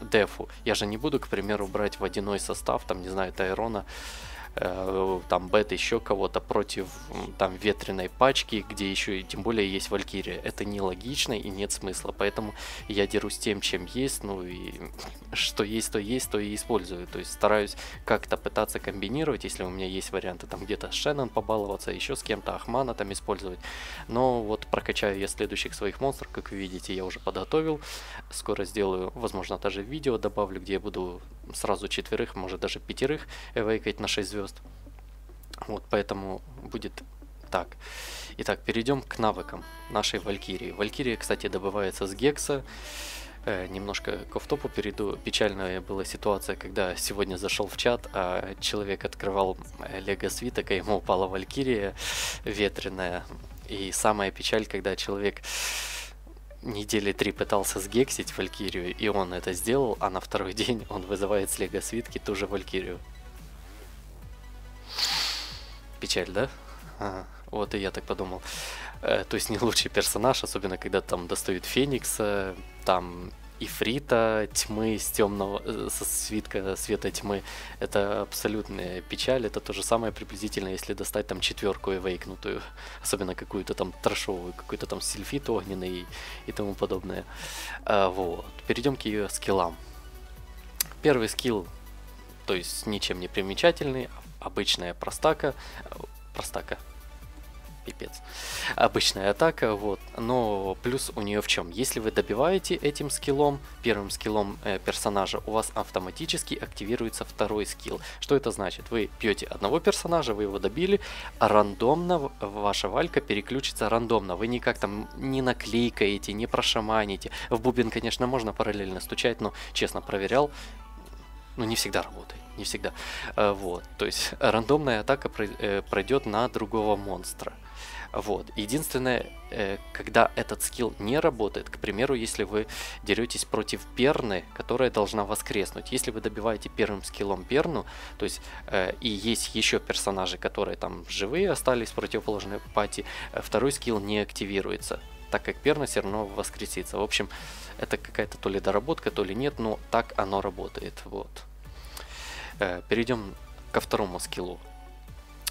дефу. Я же не буду, к примеру, брать водяной состав, там, не знаю, Тайрона, Э, там бет еще кого-то против там ветреной пачки, где еще и тем более есть Валькирия. Это нелогично и нет смысла, поэтому я дерусь тем, чем есть, ну и что есть, то есть, то и использую. То есть стараюсь как-то пытаться комбинировать, если у меня есть варианты там где-то с Шеннон побаловаться, еще с кем-то Ахмана там использовать. Но вот прокачаю я следующих своих монстров, как вы видите, я уже подготовил. Скоро сделаю, возможно, даже видео добавлю, где я буду сразу четверых, может даже пятерых эвейкать на 6 звезд. Вот, поэтому будет так. Итак, перейдем к навыкам нашей Валькирии. Валькирия, кстати, добывается с Гекса. Э, немножко к офтопу перейду. Печальная была ситуация, когда сегодня зашел в чат, а человек открывал э, Лего свиток, а ему упала Валькирия ветреная. И самая печаль, когда человек недели три пытался сгексить Валькирию, и он это сделал, а на второй день он вызывает с Лего свитки ту же Валькирию. Печаль, да? Ага. Вот и я так подумал. Э, то есть не лучший персонаж, особенно когда там достают Феникса, там Ифрита, тьмы с темного, э, со свитка света тьмы. Это абсолютная печаль. Это то же самое приблизительно, если достать там четверку эвейкнутую. Особенно какую-то там трошовую, какой-то там сильфит огненный и, и тому подобное. А, вот. Перейдем к ее скиллам. Первый скилл, то есть ничем не примечательный, обычная простака. Простака, пипец. Обычная атака, вот. Но плюс у нее в чем? Если вы добиваете этим скиллом, первым скиллом э, персонажа, у вас автоматически активируется второй скилл. Что это значит? Вы пьете одного персонажа, вы его добили, а рандомно ваша валька переключится рандомно. Вы никак там не наклейкаете, не прошаманите. В бубен, конечно, можно параллельно стучать, но честно проверял, ну не всегда работает, не всегда. Э, вот, то есть рандомная атака э, пройдет на другого монстра. Вот. Единственное, э, когда этот скилл не работает, к примеру, если вы деретесь против перны, которая должна воскреснуть. Если вы добиваете первым скиллом перну, то есть э, и есть еще персонажи, которые там живые остались в противоположной пати, э, второй скилл не активируется, так как перна все равно воскресится. В общем, это какая-то то ли доработка, то ли нет, но так оно работает. Вот. Перейдем ко второму скиллу.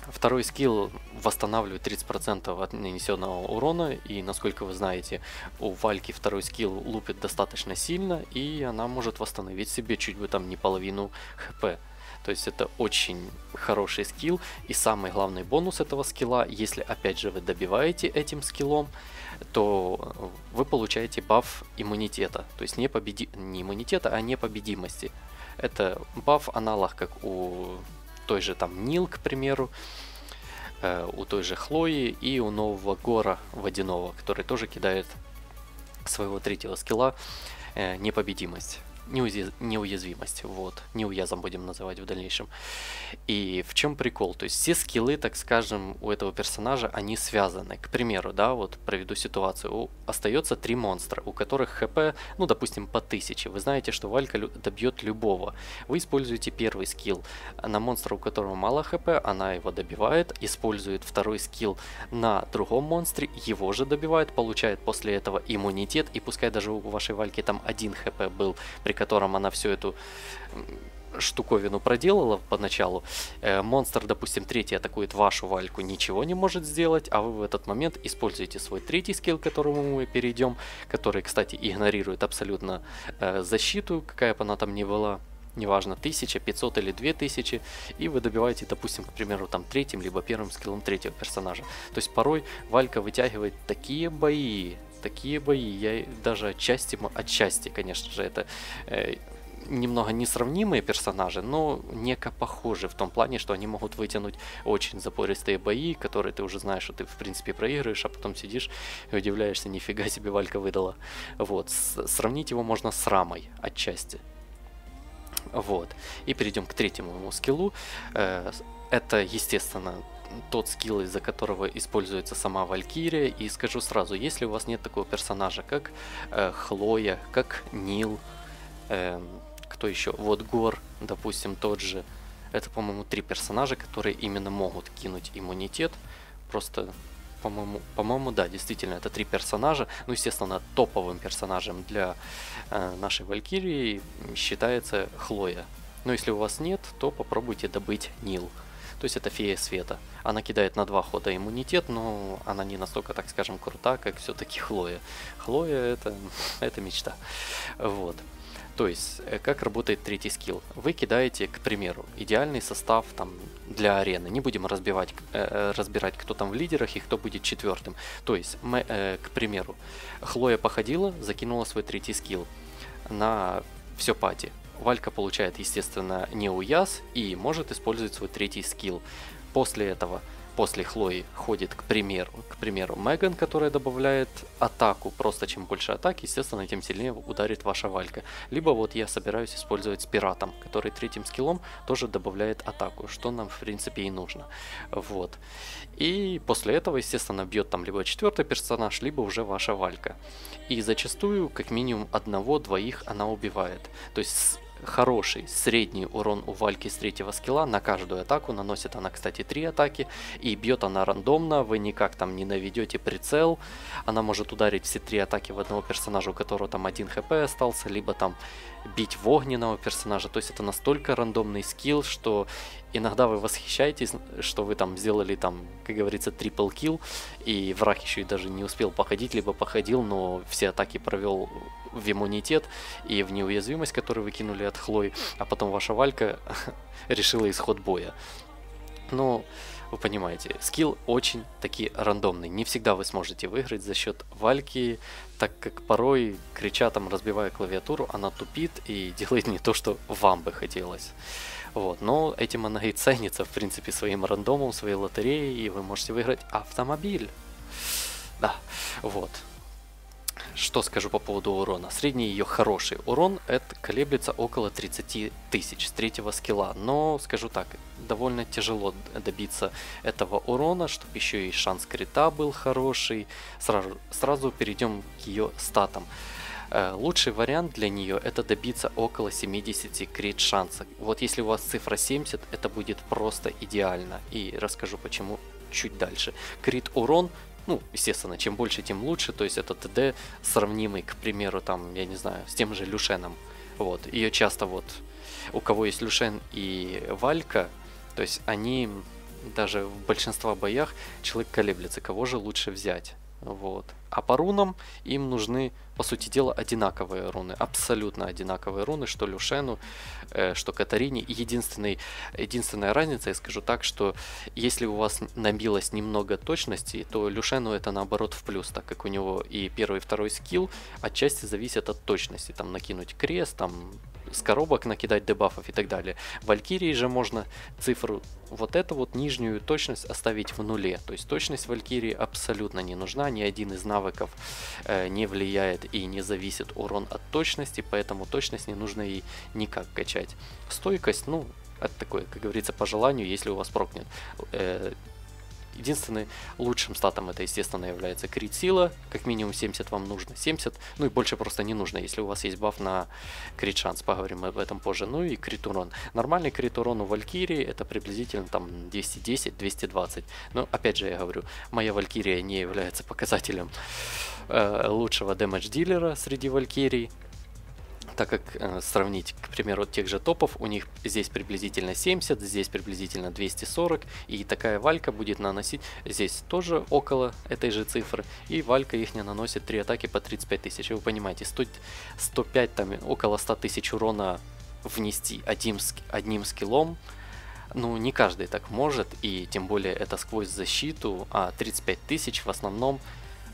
Второй скилл восстанавливает 30% от нанесенного урона, и насколько вы знаете, у Вальки второй скилл лупит достаточно сильно, и она может восстановить себе чуть бы там не половину хп. То есть это очень хороший скилл, и самый главный бонус этого скилла, если опять же вы добиваете этим скиллом, то вы получаете баф иммунитета, то есть не, победи... не иммунитета, а непобедимости. Это баф аналог, как у той же там Нил, к примеру, э, у той же Хлои и у нового Гора водяного, который тоже кидает своего третьего скилла э, непобедимость неуязвимость, вот, неуязом будем называть в дальнейшем. И в чем прикол? То есть все скиллы, так скажем, у этого персонажа, они связаны. К примеру, да, вот проведу ситуацию. У, остается три монстра, у которых хп, ну, допустим, по 1000. Вы знаете, что Валька добьет любого. Вы используете первый скилл на монстра, у которого мало хп, она его добивает, использует второй скилл на другом монстре, его же добивает, получает после этого иммунитет, и пускай даже у вашей Вальки там один хп был, при котором она всю эту штуковину проделала поначалу, э, монстр, допустим, третий атакует вашу вальку, ничего не может сделать, а вы в этот момент используете свой третий скилл, к которому мы перейдем, который, кстати, игнорирует абсолютно э, защиту, какая бы она там ни была, неважно, 1000, 500 или 2000, и вы добиваете, допустим, к примеру, там третьим, либо первым скиллом третьего персонажа. То есть порой Валька вытягивает такие бои, такие бои, я даже отчасти, отчасти, конечно же, это э, немного несравнимые персонажи, но неко похожи в том плане, что они могут вытянуть очень запористые бои, которые ты уже знаешь, что ты в принципе проигрываешь, а потом сидишь и удивляешься, нифига себе Валька выдала. Вот, с сравнить его можно с Рамой отчасти. Вот. И перейдем к третьему скиллу. Э, это, естественно, тот скилл, из-за которого используется сама Валькирия. И скажу сразу, если у вас нет такого персонажа, как э, Хлоя, как Нил, э, кто еще? Вот Гор, допустим, тот же. Это, по-моему, три персонажа, которые именно могут кинуть иммунитет. Просто, по-моему, по-моему, да, действительно, это три персонажа. Ну, естественно, топовым персонажем для э, нашей Валькирии считается Хлоя. Но если у вас нет, то попробуйте добыть Нил. То есть это фея света. Она кидает на два хода иммунитет, но она не настолько, так скажем, крута, как все-таки Хлоя. Хлоя это, это мечта. Вот. То есть, э, как работает третий скилл? Вы кидаете, к примеру, идеальный состав там для арены. Не будем разбивать, э, э, разбирать, кто там в лидерах и кто будет четвертым. То есть, мы, э, к примеру, Хлоя походила, закинула свой третий скилл на все пати. Валька получает, естественно, не уяз и может использовать свой третий скилл. После этого после Хлои ходит, к примеру, к примеру, Меган, которая добавляет атаку. Просто чем больше атаки, естественно, тем сильнее ударит ваша Валька. Либо вот я собираюсь использовать с Пиратом, который третьим скиллом тоже добавляет атаку, что нам, в принципе, и нужно. Вот. И после этого, естественно, бьет там либо четвертый персонаж, либо уже ваша Валька. И зачастую, как минимум одного-двоих она убивает. То есть хороший средний урон у Вальки с третьего скилла на каждую атаку. Наносит она, кстати, три атаки. И бьет она рандомно, вы никак там не наведете прицел. Она может ударить все три атаки в одного персонажа, у которого там один хп остался, либо там бить в огненного персонажа. То есть это настолько рандомный скилл, что иногда вы восхищаетесь, что вы там сделали там, как говорится, трипл килл, и враг еще и даже не успел походить, либо походил, но все атаки провел в иммунитет и в неуязвимость, которую вы кинули от Хлои, а потом ваша Валька решила исход боя. Но вы понимаете, скилл очень таки рандомный. Не всегда вы сможете выиграть за счет Вальки, так как порой, крича там, разбивая клавиатуру, она тупит и делает не то, что вам бы хотелось. Вот, но этим она и ценится, в принципе, своим рандомом, своей лотереей, и вы можете выиграть автомобиль. Да, вот. Что скажу по поводу урона? Средний ее хороший урон это колеблется около 30 тысяч с третьего скилла. Но скажу так, довольно тяжело добиться этого урона, чтобы еще и шанс крита был хороший. Сразу, сразу перейдем к ее статам. Э, лучший вариант для нее это добиться около 70 крит шанса. Вот если у вас цифра 70, это будет просто идеально. И расскажу почему чуть дальше. Крит урон ну, естественно, чем больше, тем лучше. То есть это ТД сравнимый, к примеру, там, я не знаю, с тем же Люшеном. Вот. Ее часто вот, у кого есть Люшен и Валька, то есть они даже в большинстве боях человек колеблется, кого же лучше взять. Вот. А по рунам им нужны, по сути дела, одинаковые руны. Абсолютно одинаковые руны, что Люшену, э, что Катарине. Единственный, единственная разница, я скажу так, что если у вас набилось немного точности, то Люшену это наоборот в плюс, так как у него и первый, и второй скилл отчасти зависят от точности. Там накинуть крест, там с коробок накидать дебафов и так далее. В Валькирии же можно цифру вот эту вот нижнюю точность оставить в нуле. То есть точность Валькирии абсолютно не нужна, ни один из навыков э, не влияет и не зависит урон от точности, поэтому точность не нужно и никак качать. Стойкость, ну, это такое, как говорится, по желанию, если у вас прокнет. Э, Единственным лучшим статом это, естественно, является крит сила. Как минимум 70 вам нужно. 70, ну и больше просто не нужно, если у вас есть баф на крит шанс. Поговорим об этом позже. Ну и крит урон. Нормальный крит урон у Валькирии это приблизительно там 210-220. Но опять же я говорю, моя Валькирия не является показателем э, лучшего дэмэдж дилера среди Валькирий так как э, сравнить, к примеру, тех же топов, у них здесь приблизительно 70, здесь приблизительно 240, и такая валька будет наносить здесь тоже около этой же цифры, и валька их наносит 3 атаки по 35 тысяч. Вы понимаете, 100, 105, там около 100 тысяч урона внести одним, одним скиллом, ну, не каждый так может, и тем более это сквозь защиту, а 35 тысяч в основном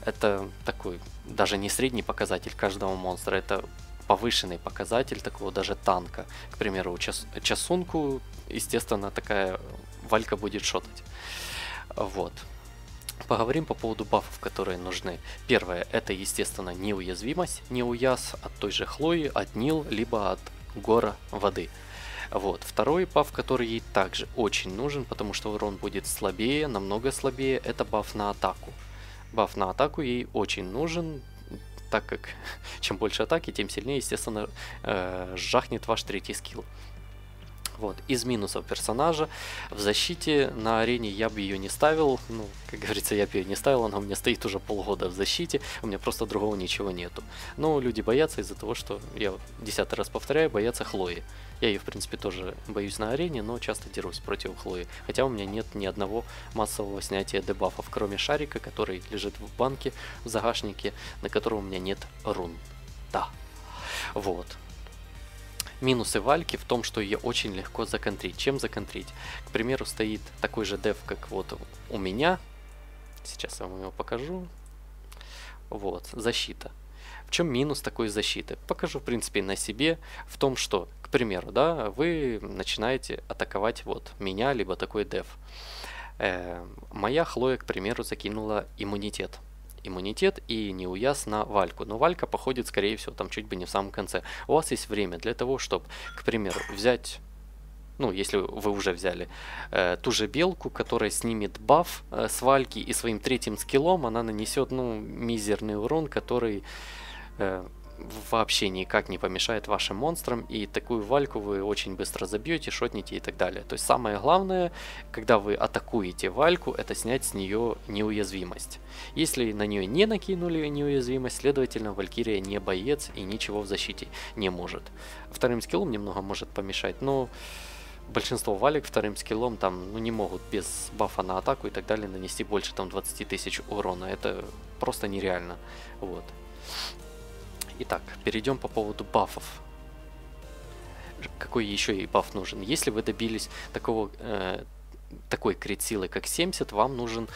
это такой, даже не средний показатель каждого монстра, это повышенный показатель такого даже танка. К примеру, час, часунку, естественно, такая валька будет шотать. Вот. Поговорим по поводу бафов, которые нужны. Первое, это, естественно, неуязвимость, неуяз от той же Хлои, от Нил, либо от Гора воды. Вот. Второй баф, который ей также очень нужен, потому что урон будет слабее, намного слабее, это баф на атаку. Баф на атаку ей очень нужен, так как чем больше атаки, тем сильнее, естественно, э, жахнет ваш третий скилл. Вот, из минусов персонажа. В защите на арене я бы ее не ставил. Ну, как говорится, я бы ее не ставил, она у меня стоит уже полгода в защите. У меня просто другого ничего нету. Но люди боятся из-за того, что, я десятый раз повторяю, боятся Хлои. Я ее, в принципе, тоже боюсь на арене, но часто дерусь против Хлои. Хотя у меня нет ни одного массового снятия дебафов, кроме шарика, который лежит в банке, в загашнике, на котором у меня нет рун. Да. Вот. Минусы Вальки в том, что ее очень легко законтрить. Чем законтрить? К примеру, стоит такой же дев, как вот у меня. Сейчас я вам его покажу. Вот, защита. В чем минус такой защиты? Покажу, в принципе, на себе. В том, что, к примеру, да, вы начинаете атаковать вот меня, либо такой дев. Э, моя Хлоя, к примеру, закинула иммунитет иммунитет и неуяз на вальку. Но валька походит, скорее всего, там чуть бы не в самом конце. У вас есть время для того, чтобы, к примеру, взять ну, если вы уже взяли, э, ту же белку, которая снимет баф э, с вальки, и своим третьим скиллом она нанесет, ну, мизерный урон, который э, вообще никак не помешает вашим монстрам, и такую вальку вы очень быстро забьете, шотните и так далее. То есть самое главное, когда вы атакуете вальку, это снять с нее неуязвимость. Если на нее не накинули неуязвимость, следовательно, Валькирия не боец и ничего в защите не может. Вторым скиллом немного может помешать, но большинство валик вторым скиллом там ну, не могут без бафа на атаку и так далее нанести больше там 20 тысяч урона. Это просто нереально. Вот. Итак, перейдем по поводу бафов. Какой еще и баф нужен? Если вы добились такого, э, такой крит силы, как 70, вам нужен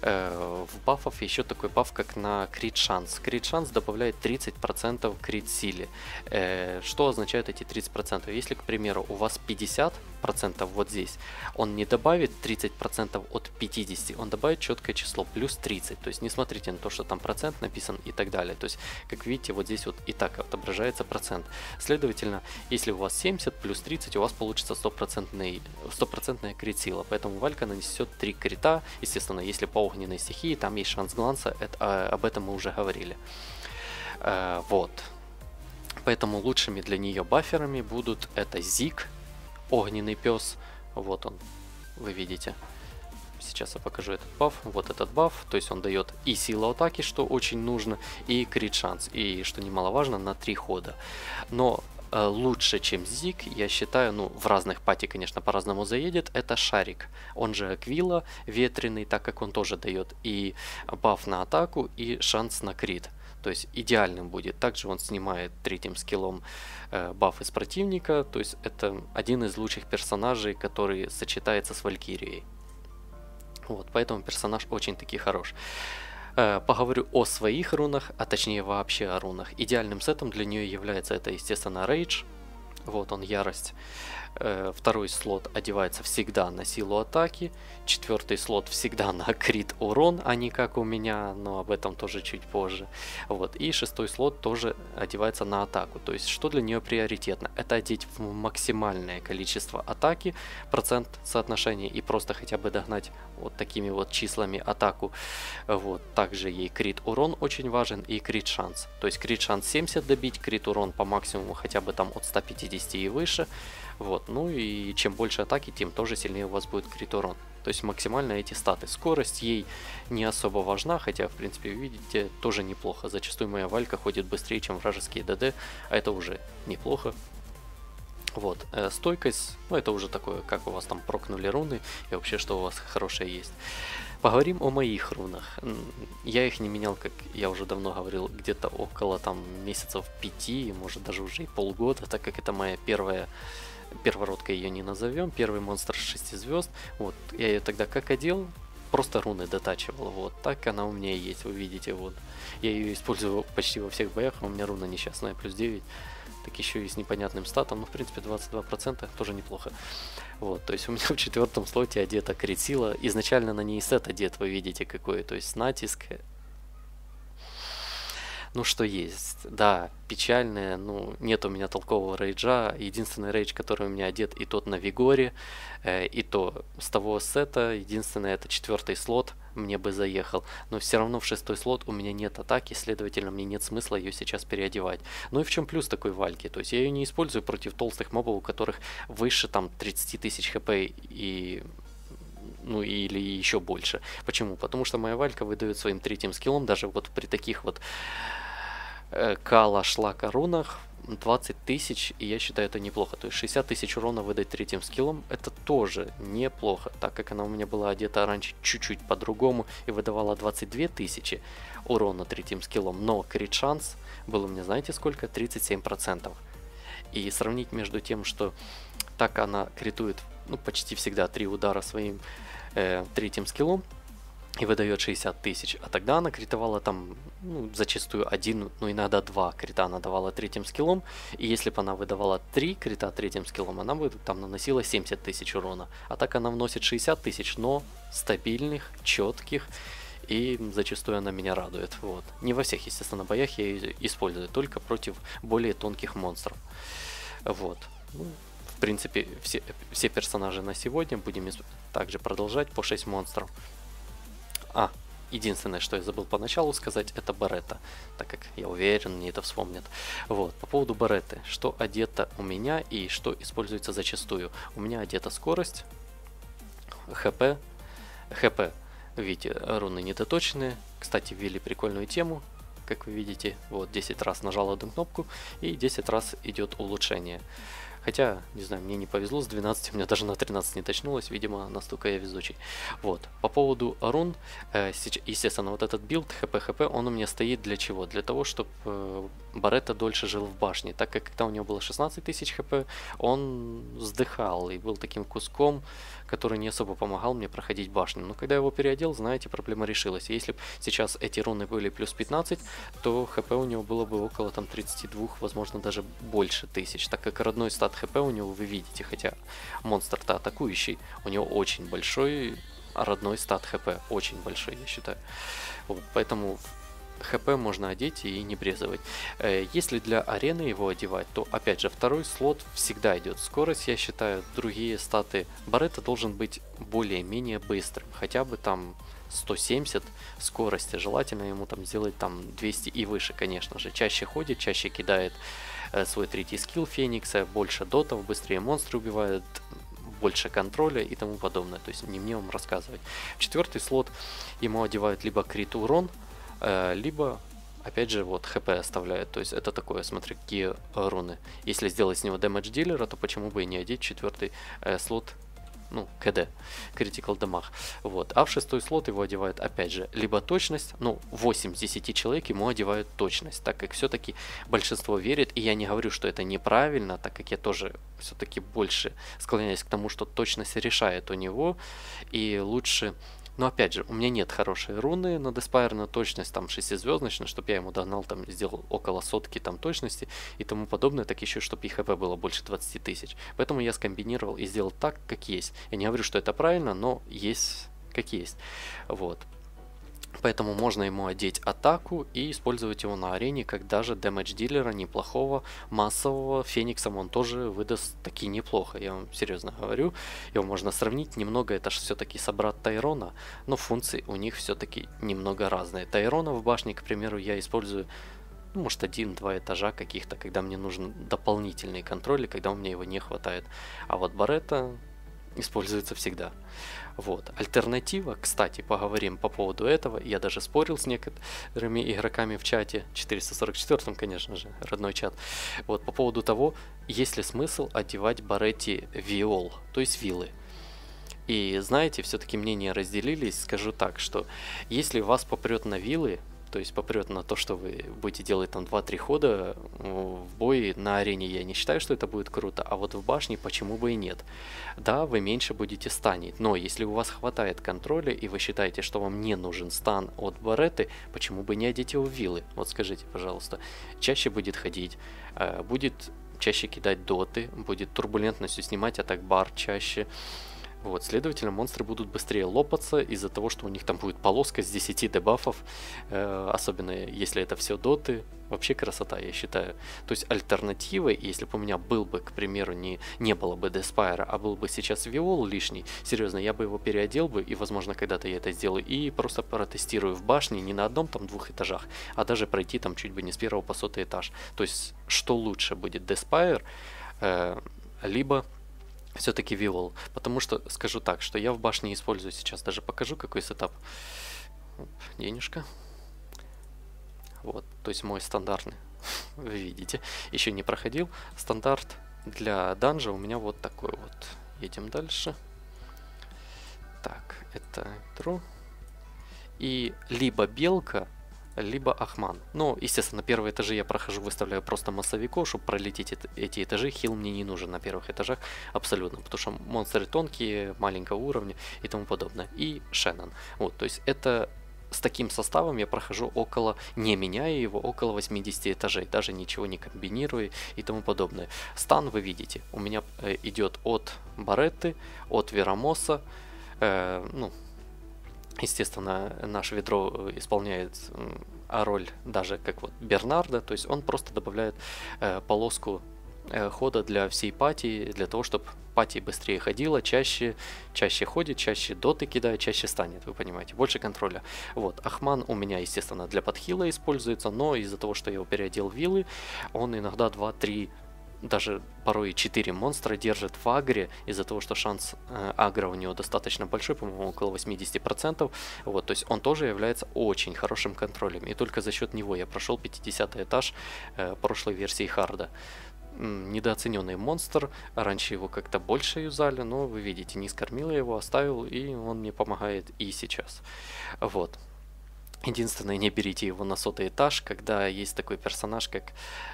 Э, в бафов еще такой баф, как на крит шанс. Крит шанс добавляет 30% крит силе. Э, что означают эти 30%? Если, к примеру, у вас 50% вот здесь, он не добавит 30% от 50, он добавит четкое число, плюс 30. То есть не смотрите на то, что там процент написан и так далее. То есть, как видите, вот здесь вот и так отображается процент. Следовательно, если у вас 70 плюс 30, у вас получится 100%, 100 крит сила. Поэтому Валька нанесет 3 крита. Естественно, если по огненной стихии, там есть шанс гланса, это, а, об этом мы уже говорили. А, вот. Поэтому лучшими для нее баферами будут это Зиг, огненный пес, вот он, вы видите. Сейчас я покажу этот баф, вот этот баф, то есть он дает и силу атаки, что очень нужно, и крит шанс, и что немаловажно, на три хода. Но Э, лучше, чем Зиг, я считаю, ну, в разных пати, конечно, по-разному заедет, это Шарик. Он же Аквила, ветреный, так как он тоже дает и баф на атаку, и шанс на крит. То есть идеальным будет. Также он снимает третьим скиллом э, баф из противника. То есть это один из лучших персонажей, который сочетается с Валькирией. Вот, поэтому персонаж очень-таки хорош. Э, поговорю о своих рунах, а точнее вообще о рунах. Идеальным сетом для нее является это, естественно, Rage. Вот он, ярость. Э, второй слот одевается всегда на силу атаки. Четвертый слот всегда на крит урон, а не как у меня, но об этом тоже чуть позже. Вот. И шестой слот тоже одевается на атаку. То есть, что для нее приоритетно? Это одеть в максимальное количество атаки, процент соотношения, и просто хотя бы догнать вот такими вот числами атаку. Вот. Также ей крит урон очень важен и крит шанс. То есть, крит шанс 70 добить, крит урон по максимуму хотя бы там от 150 и выше. Вот, ну и чем больше атаки, тем тоже сильнее у вас будет крит урон. То есть максимально эти статы. Скорость ей не особо важна, хотя, в принципе, видите, тоже неплохо. Зачастую моя валька ходит быстрее, чем вражеские ДД, а это уже неплохо. Вот, э, стойкость, ну это уже такое, как у вас там прокнули руны и вообще, что у вас хорошее есть. Поговорим о моих рунах. Я их не менял, как я уже давно говорил, где-то около там месяцев пяти, может даже уже и полгода, так как это моя первая первородка ее не назовем, первый монстр 6 звезд. Вот, я ее тогда как одел, просто руны дотачивал. Вот, так она у меня есть, вы видите, вот. Я ее использую почти во всех боях, а у меня руна несчастная, плюс 9. Так еще и с непонятным статом, ну, в принципе, 22% тоже неплохо. Вот, то есть у меня в четвертом слоте одета критила. Изначально на ней сет одет, вы видите какой, то есть натиск, ну что есть. Да, печальное, ну нет у меня толкового рейджа. Единственный рейдж, который у меня одет, и тот на Вигоре, э, и то с того сета. Единственное, это четвертый слот мне бы заехал. Но все равно в шестой слот у меня нет атаки, следовательно, мне нет смысла ее сейчас переодевать. Ну и в чем плюс такой вальки? То есть я ее не использую против толстых мобов, у которых выше там 30 тысяч хп и ну или еще больше. Почему? Потому что моя валька выдает своим третьим скиллом, даже вот при таких вот э, кала шлака рунах 20 тысяч, и я считаю это неплохо. То есть 60 тысяч урона выдать третьим скиллом, это тоже неплохо, так как она у меня была одета раньше чуть-чуть по-другому и выдавала 22 тысячи урона третьим скиллом, но крит шанс был у меня, знаете сколько? 37%. И сравнить между тем, что так она критует ну, почти всегда три удара своим э, третьим скиллом и выдает 60 тысяч, а тогда она критовала там ну, зачастую один, ну иногда два крита она давала третьим скиллом, и если бы она выдавала три крита третьим скиллом, она бы там наносила 70 тысяч урона, а так она вносит 60 тысяч, но стабильных, четких, и зачастую она меня радует. Вот. Не во всех, естественно, боях я ее использую, только против более тонких монстров. Вот. Ну, в принципе, все, все персонажи на сегодня. Будем также продолжать по 6 монстров. А, единственное, что я забыл поначалу сказать, это Барета, так как я уверен, мне это вспомнят. Вот, по поводу Бареты, что одето у меня и что используется зачастую. У меня одета скорость, ХП, ХП, видите, руны недоточенные. Кстати, ввели прикольную тему, как вы видите, вот 10 раз нажал одну кнопку и 10 раз идет улучшение. Хотя, не знаю, мне не повезло, с 12 у меня даже на 13 не точнулось, видимо, настолько я везучий. Вот, по поводу рун, э, естественно, вот этот билд HP-хп, он у меня стоит для чего? Для того, чтобы э, Баретта дольше жил в башне, так как когда у него было 16 тысяч хп, он вздыхал и был таким куском, который не особо помогал мне проходить башню. Но когда я его переодел, знаете, проблема решилась. Если бы сейчас эти руны были плюс 15, то хп у него было бы около там 32, возможно даже больше тысяч, так как родной стат хп у него вы видите, хотя монстр-то атакующий, у него очень большой родной стат хп, очень большой, я считаю. Вот, поэтому хп можно одеть и не брезовать. Э, если для арены его одевать, то опять же второй слот всегда идет скорость, я считаю. Другие статы Барета должен быть более-менее быстрым, хотя бы там 170 скорости. Желательно ему там сделать там 200 и выше, конечно же. Чаще ходит, чаще кидает э, свой третий скилл Феникса, больше дотов, быстрее монстры убивают, больше контроля и тому подобное. То есть не мне вам рассказывать. четвертый слот ему одевают либо крит урон, либо опять же, вот хп оставляет. То есть это такое, смотри, какие руны. Если сделать с него damage дилера, то почему бы и не одеть четвертый э, слот, ну, КД, critical damage. Вот. А в шестой слот его одевают, опять же, либо точность, ну, 8 из 10 человек ему одевают точность, так как все-таки большинство верит, и я не говорю, что это неправильно, так как я тоже все-таки больше склоняюсь к тому, что точность решает у него, и лучше но опять же, у меня нет хорошей руны на Деспайр на точность там 6-звездочная, чтобы я ему догнал, там, сделал около сотки там точности и тому подобное, так еще, чтобы и хп было больше 20 тысяч. Поэтому я скомбинировал и сделал так, как есть. Я не говорю, что это правильно, но есть как есть. Вот. Поэтому можно ему одеть атаку и использовать его на арене, как даже дэмэдж дилера неплохого, массового. Фениксом он тоже выдаст таки неплохо, я вам серьезно говорю. Его можно сравнить, немного это же все-таки собрат Тайрона, но функции у них все-таки немного разные. Тайрона в башне, к примеру, я использую ну, может один-два этажа каких-то, когда мне нужен дополнительный контроль, когда у меня его не хватает. А вот Барета используется всегда. Вот. Альтернатива, кстати, поговорим по поводу этого. Я даже спорил с некоторыми игроками в чате, 444 конечно же, родной чат. Вот по поводу того, есть ли смысл одевать Баретти Виол, то есть вилы. И знаете, все-таки мнения разделились. Скажу так, что если вас попрет на вилы, то есть попрет на то, что вы будете делать там 2-3 хода в бой на арене, я не считаю, что это будет круто, а вот в башне почему бы и нет. Да, вы меньше будете станить, но если у вас хватает контроля и вы считаете, что вам не нужен стан от бареты, почему бы не одеть его в вилы? Вот скажите, пожалуйста. Чаще будет ходить, э, будет чаще кидать доты, будет турбулентностью снимать атак бар чаще, вот, следовательно, монстры будут быстрее лопаться из-за того, что у них там будет полоска с 10 дебафов, э, особенно если это все доты. Вообще красота, я считаю. То есть альтернативой, если бы у меня был бы, к примеру, не, не было бы Деспайра, а был бы сейчас Виол лишний, серьезно, я бы его переодел бы, и, возможно, когда-то я это сделаю, и просто протестирую в башне не на одном там двух этажах, а даже пройти там чуть бы не с первого по сотый этаж. То есть, что лучше будет, Деспайр, э, либо все-таки Виол. Потому что, скажу так, что я в башне использую сейчас, даже покажу какой сетап. Денежка. Вот, то есть мой стандартный, вы видите, еще не проходил. Стандарт для данжа у меня вот такой вот. Едем дальше. Так, это true. И либо белка, либо Ахман. Ну, естественно, первые этажи я прохожу, выставляю просто массовиков, чтобы пролететь эти этажи. Хил мне не нужен на первых этажах абсолютно, потому что монстры тонкие, маленького уровня и тому подобное. И Шеннон. Вот, то есть это с таким составом я прохожу около, не меняя его, около 80 этажей, даже ничего не комбинируя и тому подобное. Стан вы видите, у меня э, идет от Баретты, от Верамоса, э, ну, Естественно, наш ведро э, исполняет роль даже как вот Бернарда, то есть он просто добавляет э, полоску э, хода для всей пати, для того, чтобы пати быстрее ходила, чаще, чаще ходит, чаще доты кидает, чаще станет, вы понимаете, больше контроля. Вот, Ахман у меня, естественно, для подхила используется, но из-за того, что я его переодел в вилы, он иногда 2-3 даже порой 4 монстра держит в агре из-за того, что шанс э, агро у него достаточно большой, по-моему, около 80%. Вот, то есть он тоже является очень хорошим контролем. И только за счет него я прошел 50 этаж э, прошлой версии харда. Недооцененный монстр, раньше его как-то больше юзали, но вы видите, не скормил я его, оставил, и он мне помогает и сейчас. Вот. Единственное, не берите его на сотый этаж, когда есть такой персонаж, как...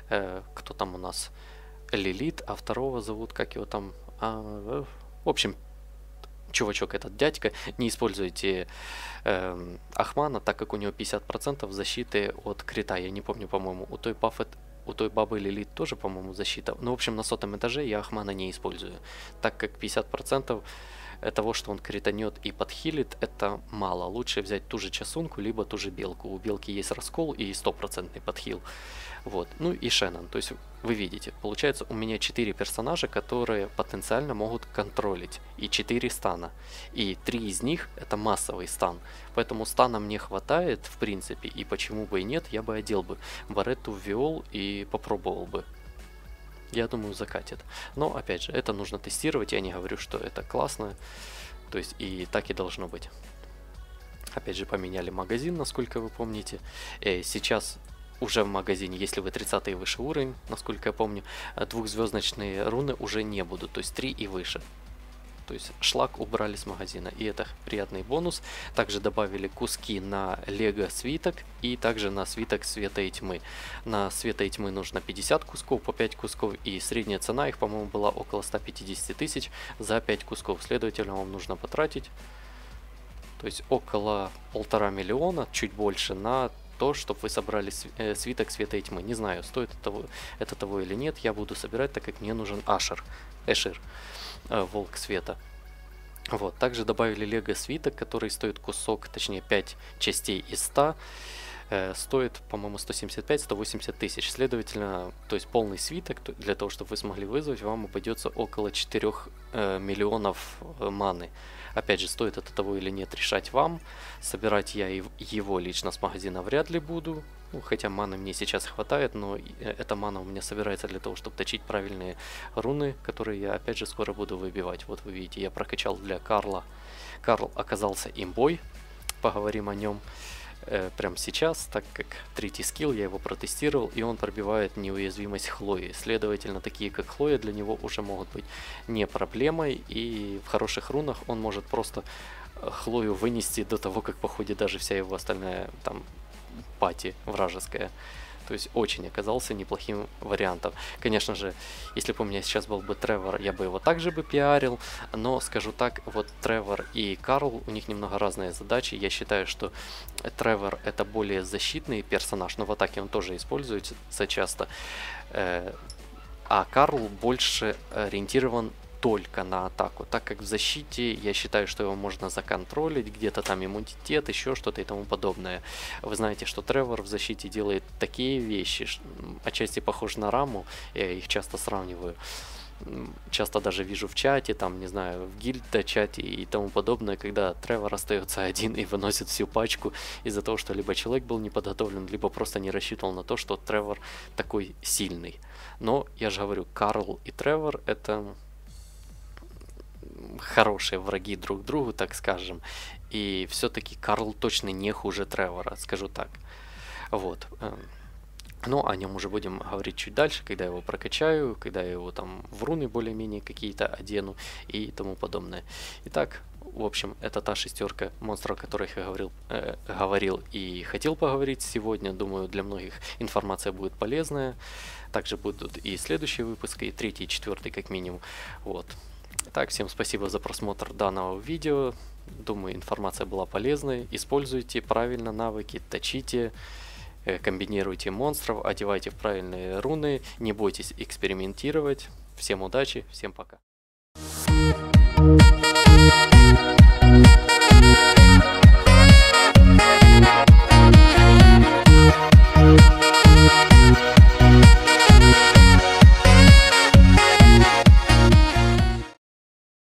Э, кто там у нас? Лилит, а второго зовут, как его там... А, э, в общем, чувачок этот дядька, не используйте э, Ахмана, так как у него 50% защиты от крита. Я не помню, по-моему, у той Баффет, у той бабы Лилит тоже, по-моему, защита. Ну, в общем, на сотом этаже я Ахмана не использую, так как 50% того, что он кританет и подхилит, это мало. Лучше взять ту же часунку, либо ту же белку. У белки есть раскол и стопроцентный подхил. Вот. Ну и Шеннон. То есть вы видите, получается у меня 4 персонажа, которые потенциально могут контролить. И 4 стана. И 3 из них это массовый стан. Поэтому стана мне хватает в принципе. И почему бы и нет, я бы одел бы Баретту в Виол и попробовал бы я думаю, закатит. Но, опять же, это нужно тестировать, я не говорю, что это классно, то есть и так и должно быть. Опять же, поменяли магазин, насколько вы помните. Э, сейчас уже в магазине, если вы 30 и выше уровень, насколько я помню, двухзвездочные руны уже не будут, то есть 3 и выше. То есть шлак убрали с магазина. И это приятный бонус. Также добавили куски на лего свиток и также на свиток света и тьмы. На света и тьмы нужно 50 кусков по 5 кусков. И средняя цена их, по-моему, была около 150 тысяч за 5 кусков. Следовательно, вам нужно потратить то есть около полтора миллиона, чуть больше, на то, чтобы вы собрали э, свиток света и тьмы. Не знаю, стоит это того, это того или нет, я буду собирать, так как мне нужен Ашер, Эшир. Э, волк света. Вот, также добавили лего свиток, который стоит кусок, точнее 5 частей из 100. Э, стоит, по-моему, 175-180 тысяч. Следовательно, то есть полный свиток, для того, чтобы вы смогли вызвать, вам обойдется около 4 э, миллионов э, маны. Опять же, стоит это того или нет решать вам. Собирать я его лично с магазина вряд ли буду. Ну, хотя маны мне сейчас хватает, но э, эта мана у меня собирается для того, чтобы точить правильные руны, которые я опять же скоро буду выбивать. Вот вы видите, я прокачал для Карла. Карл оказался имбой, поговорим о нем. Э, прямо сейчас, так как третий скилл, я его протестировал, и он пробивает неуязвимость Хлои. Следовательно, такие как Хлоя для него уже могут быть не проблемой, и в хороших рунах он может просто э, Хлою вынести до того, как походит даже вся его остальная там пати вражеская. То есть очень оказался неплохим вариантом. Конечно же, если бы у меня сейчас был бы Тревор, я бы его также бы пиарил. Но скажу так, вот Тревор и Карл, у них немного разные задачи. Я считаю, что Тревор это более защитный персонаж, но в атаке он тоже используется часто. Э, а Карл больше ориентирован только на атаку, так как в защите я считаю, что его можно законтролить, где-то там иммунитет, еще что-то и тому подобное. Вы знаете, что Тревор в защите делает такие вещи, отчасти похож на Раму, я их часто сравниваю часто даже вижу в чате, там, не знаю, в гильда чате и тому подобное, когда Тревор остается один и выносит всю пачку из-за того, что либо человек был не подготовлен, либо просто не рассчитывал на то, что Тревор такой сильный. Но, я же говорю, Карл и Тревор это хорошие враги друг другу, так скажем. И все-таки Карл точно не хуже Тревора, скажу так. Вот. Эм. Но о нем уже будем говорить чуть дальше, когда я его прокачаю, когда я его там в руны более-менее какие-то одену и тому подобное. Итак, в общем, это та шестерка монстров, о которых я говорил, э, говорил и хотел поговорить сегодня. Думаю, для многих информация будет полезная. Также будут и следующие выпуски, и третий, и четвертый как минимум. Вот. Так, всем спасибо за просмотр данного видео. Думаю, информация была полезной. Используйте правильно навыки, точите, э, комбинируйте монстров, одевайте в правильные руны, не бойтесь экспериментировать. Всем удачи, всем пока.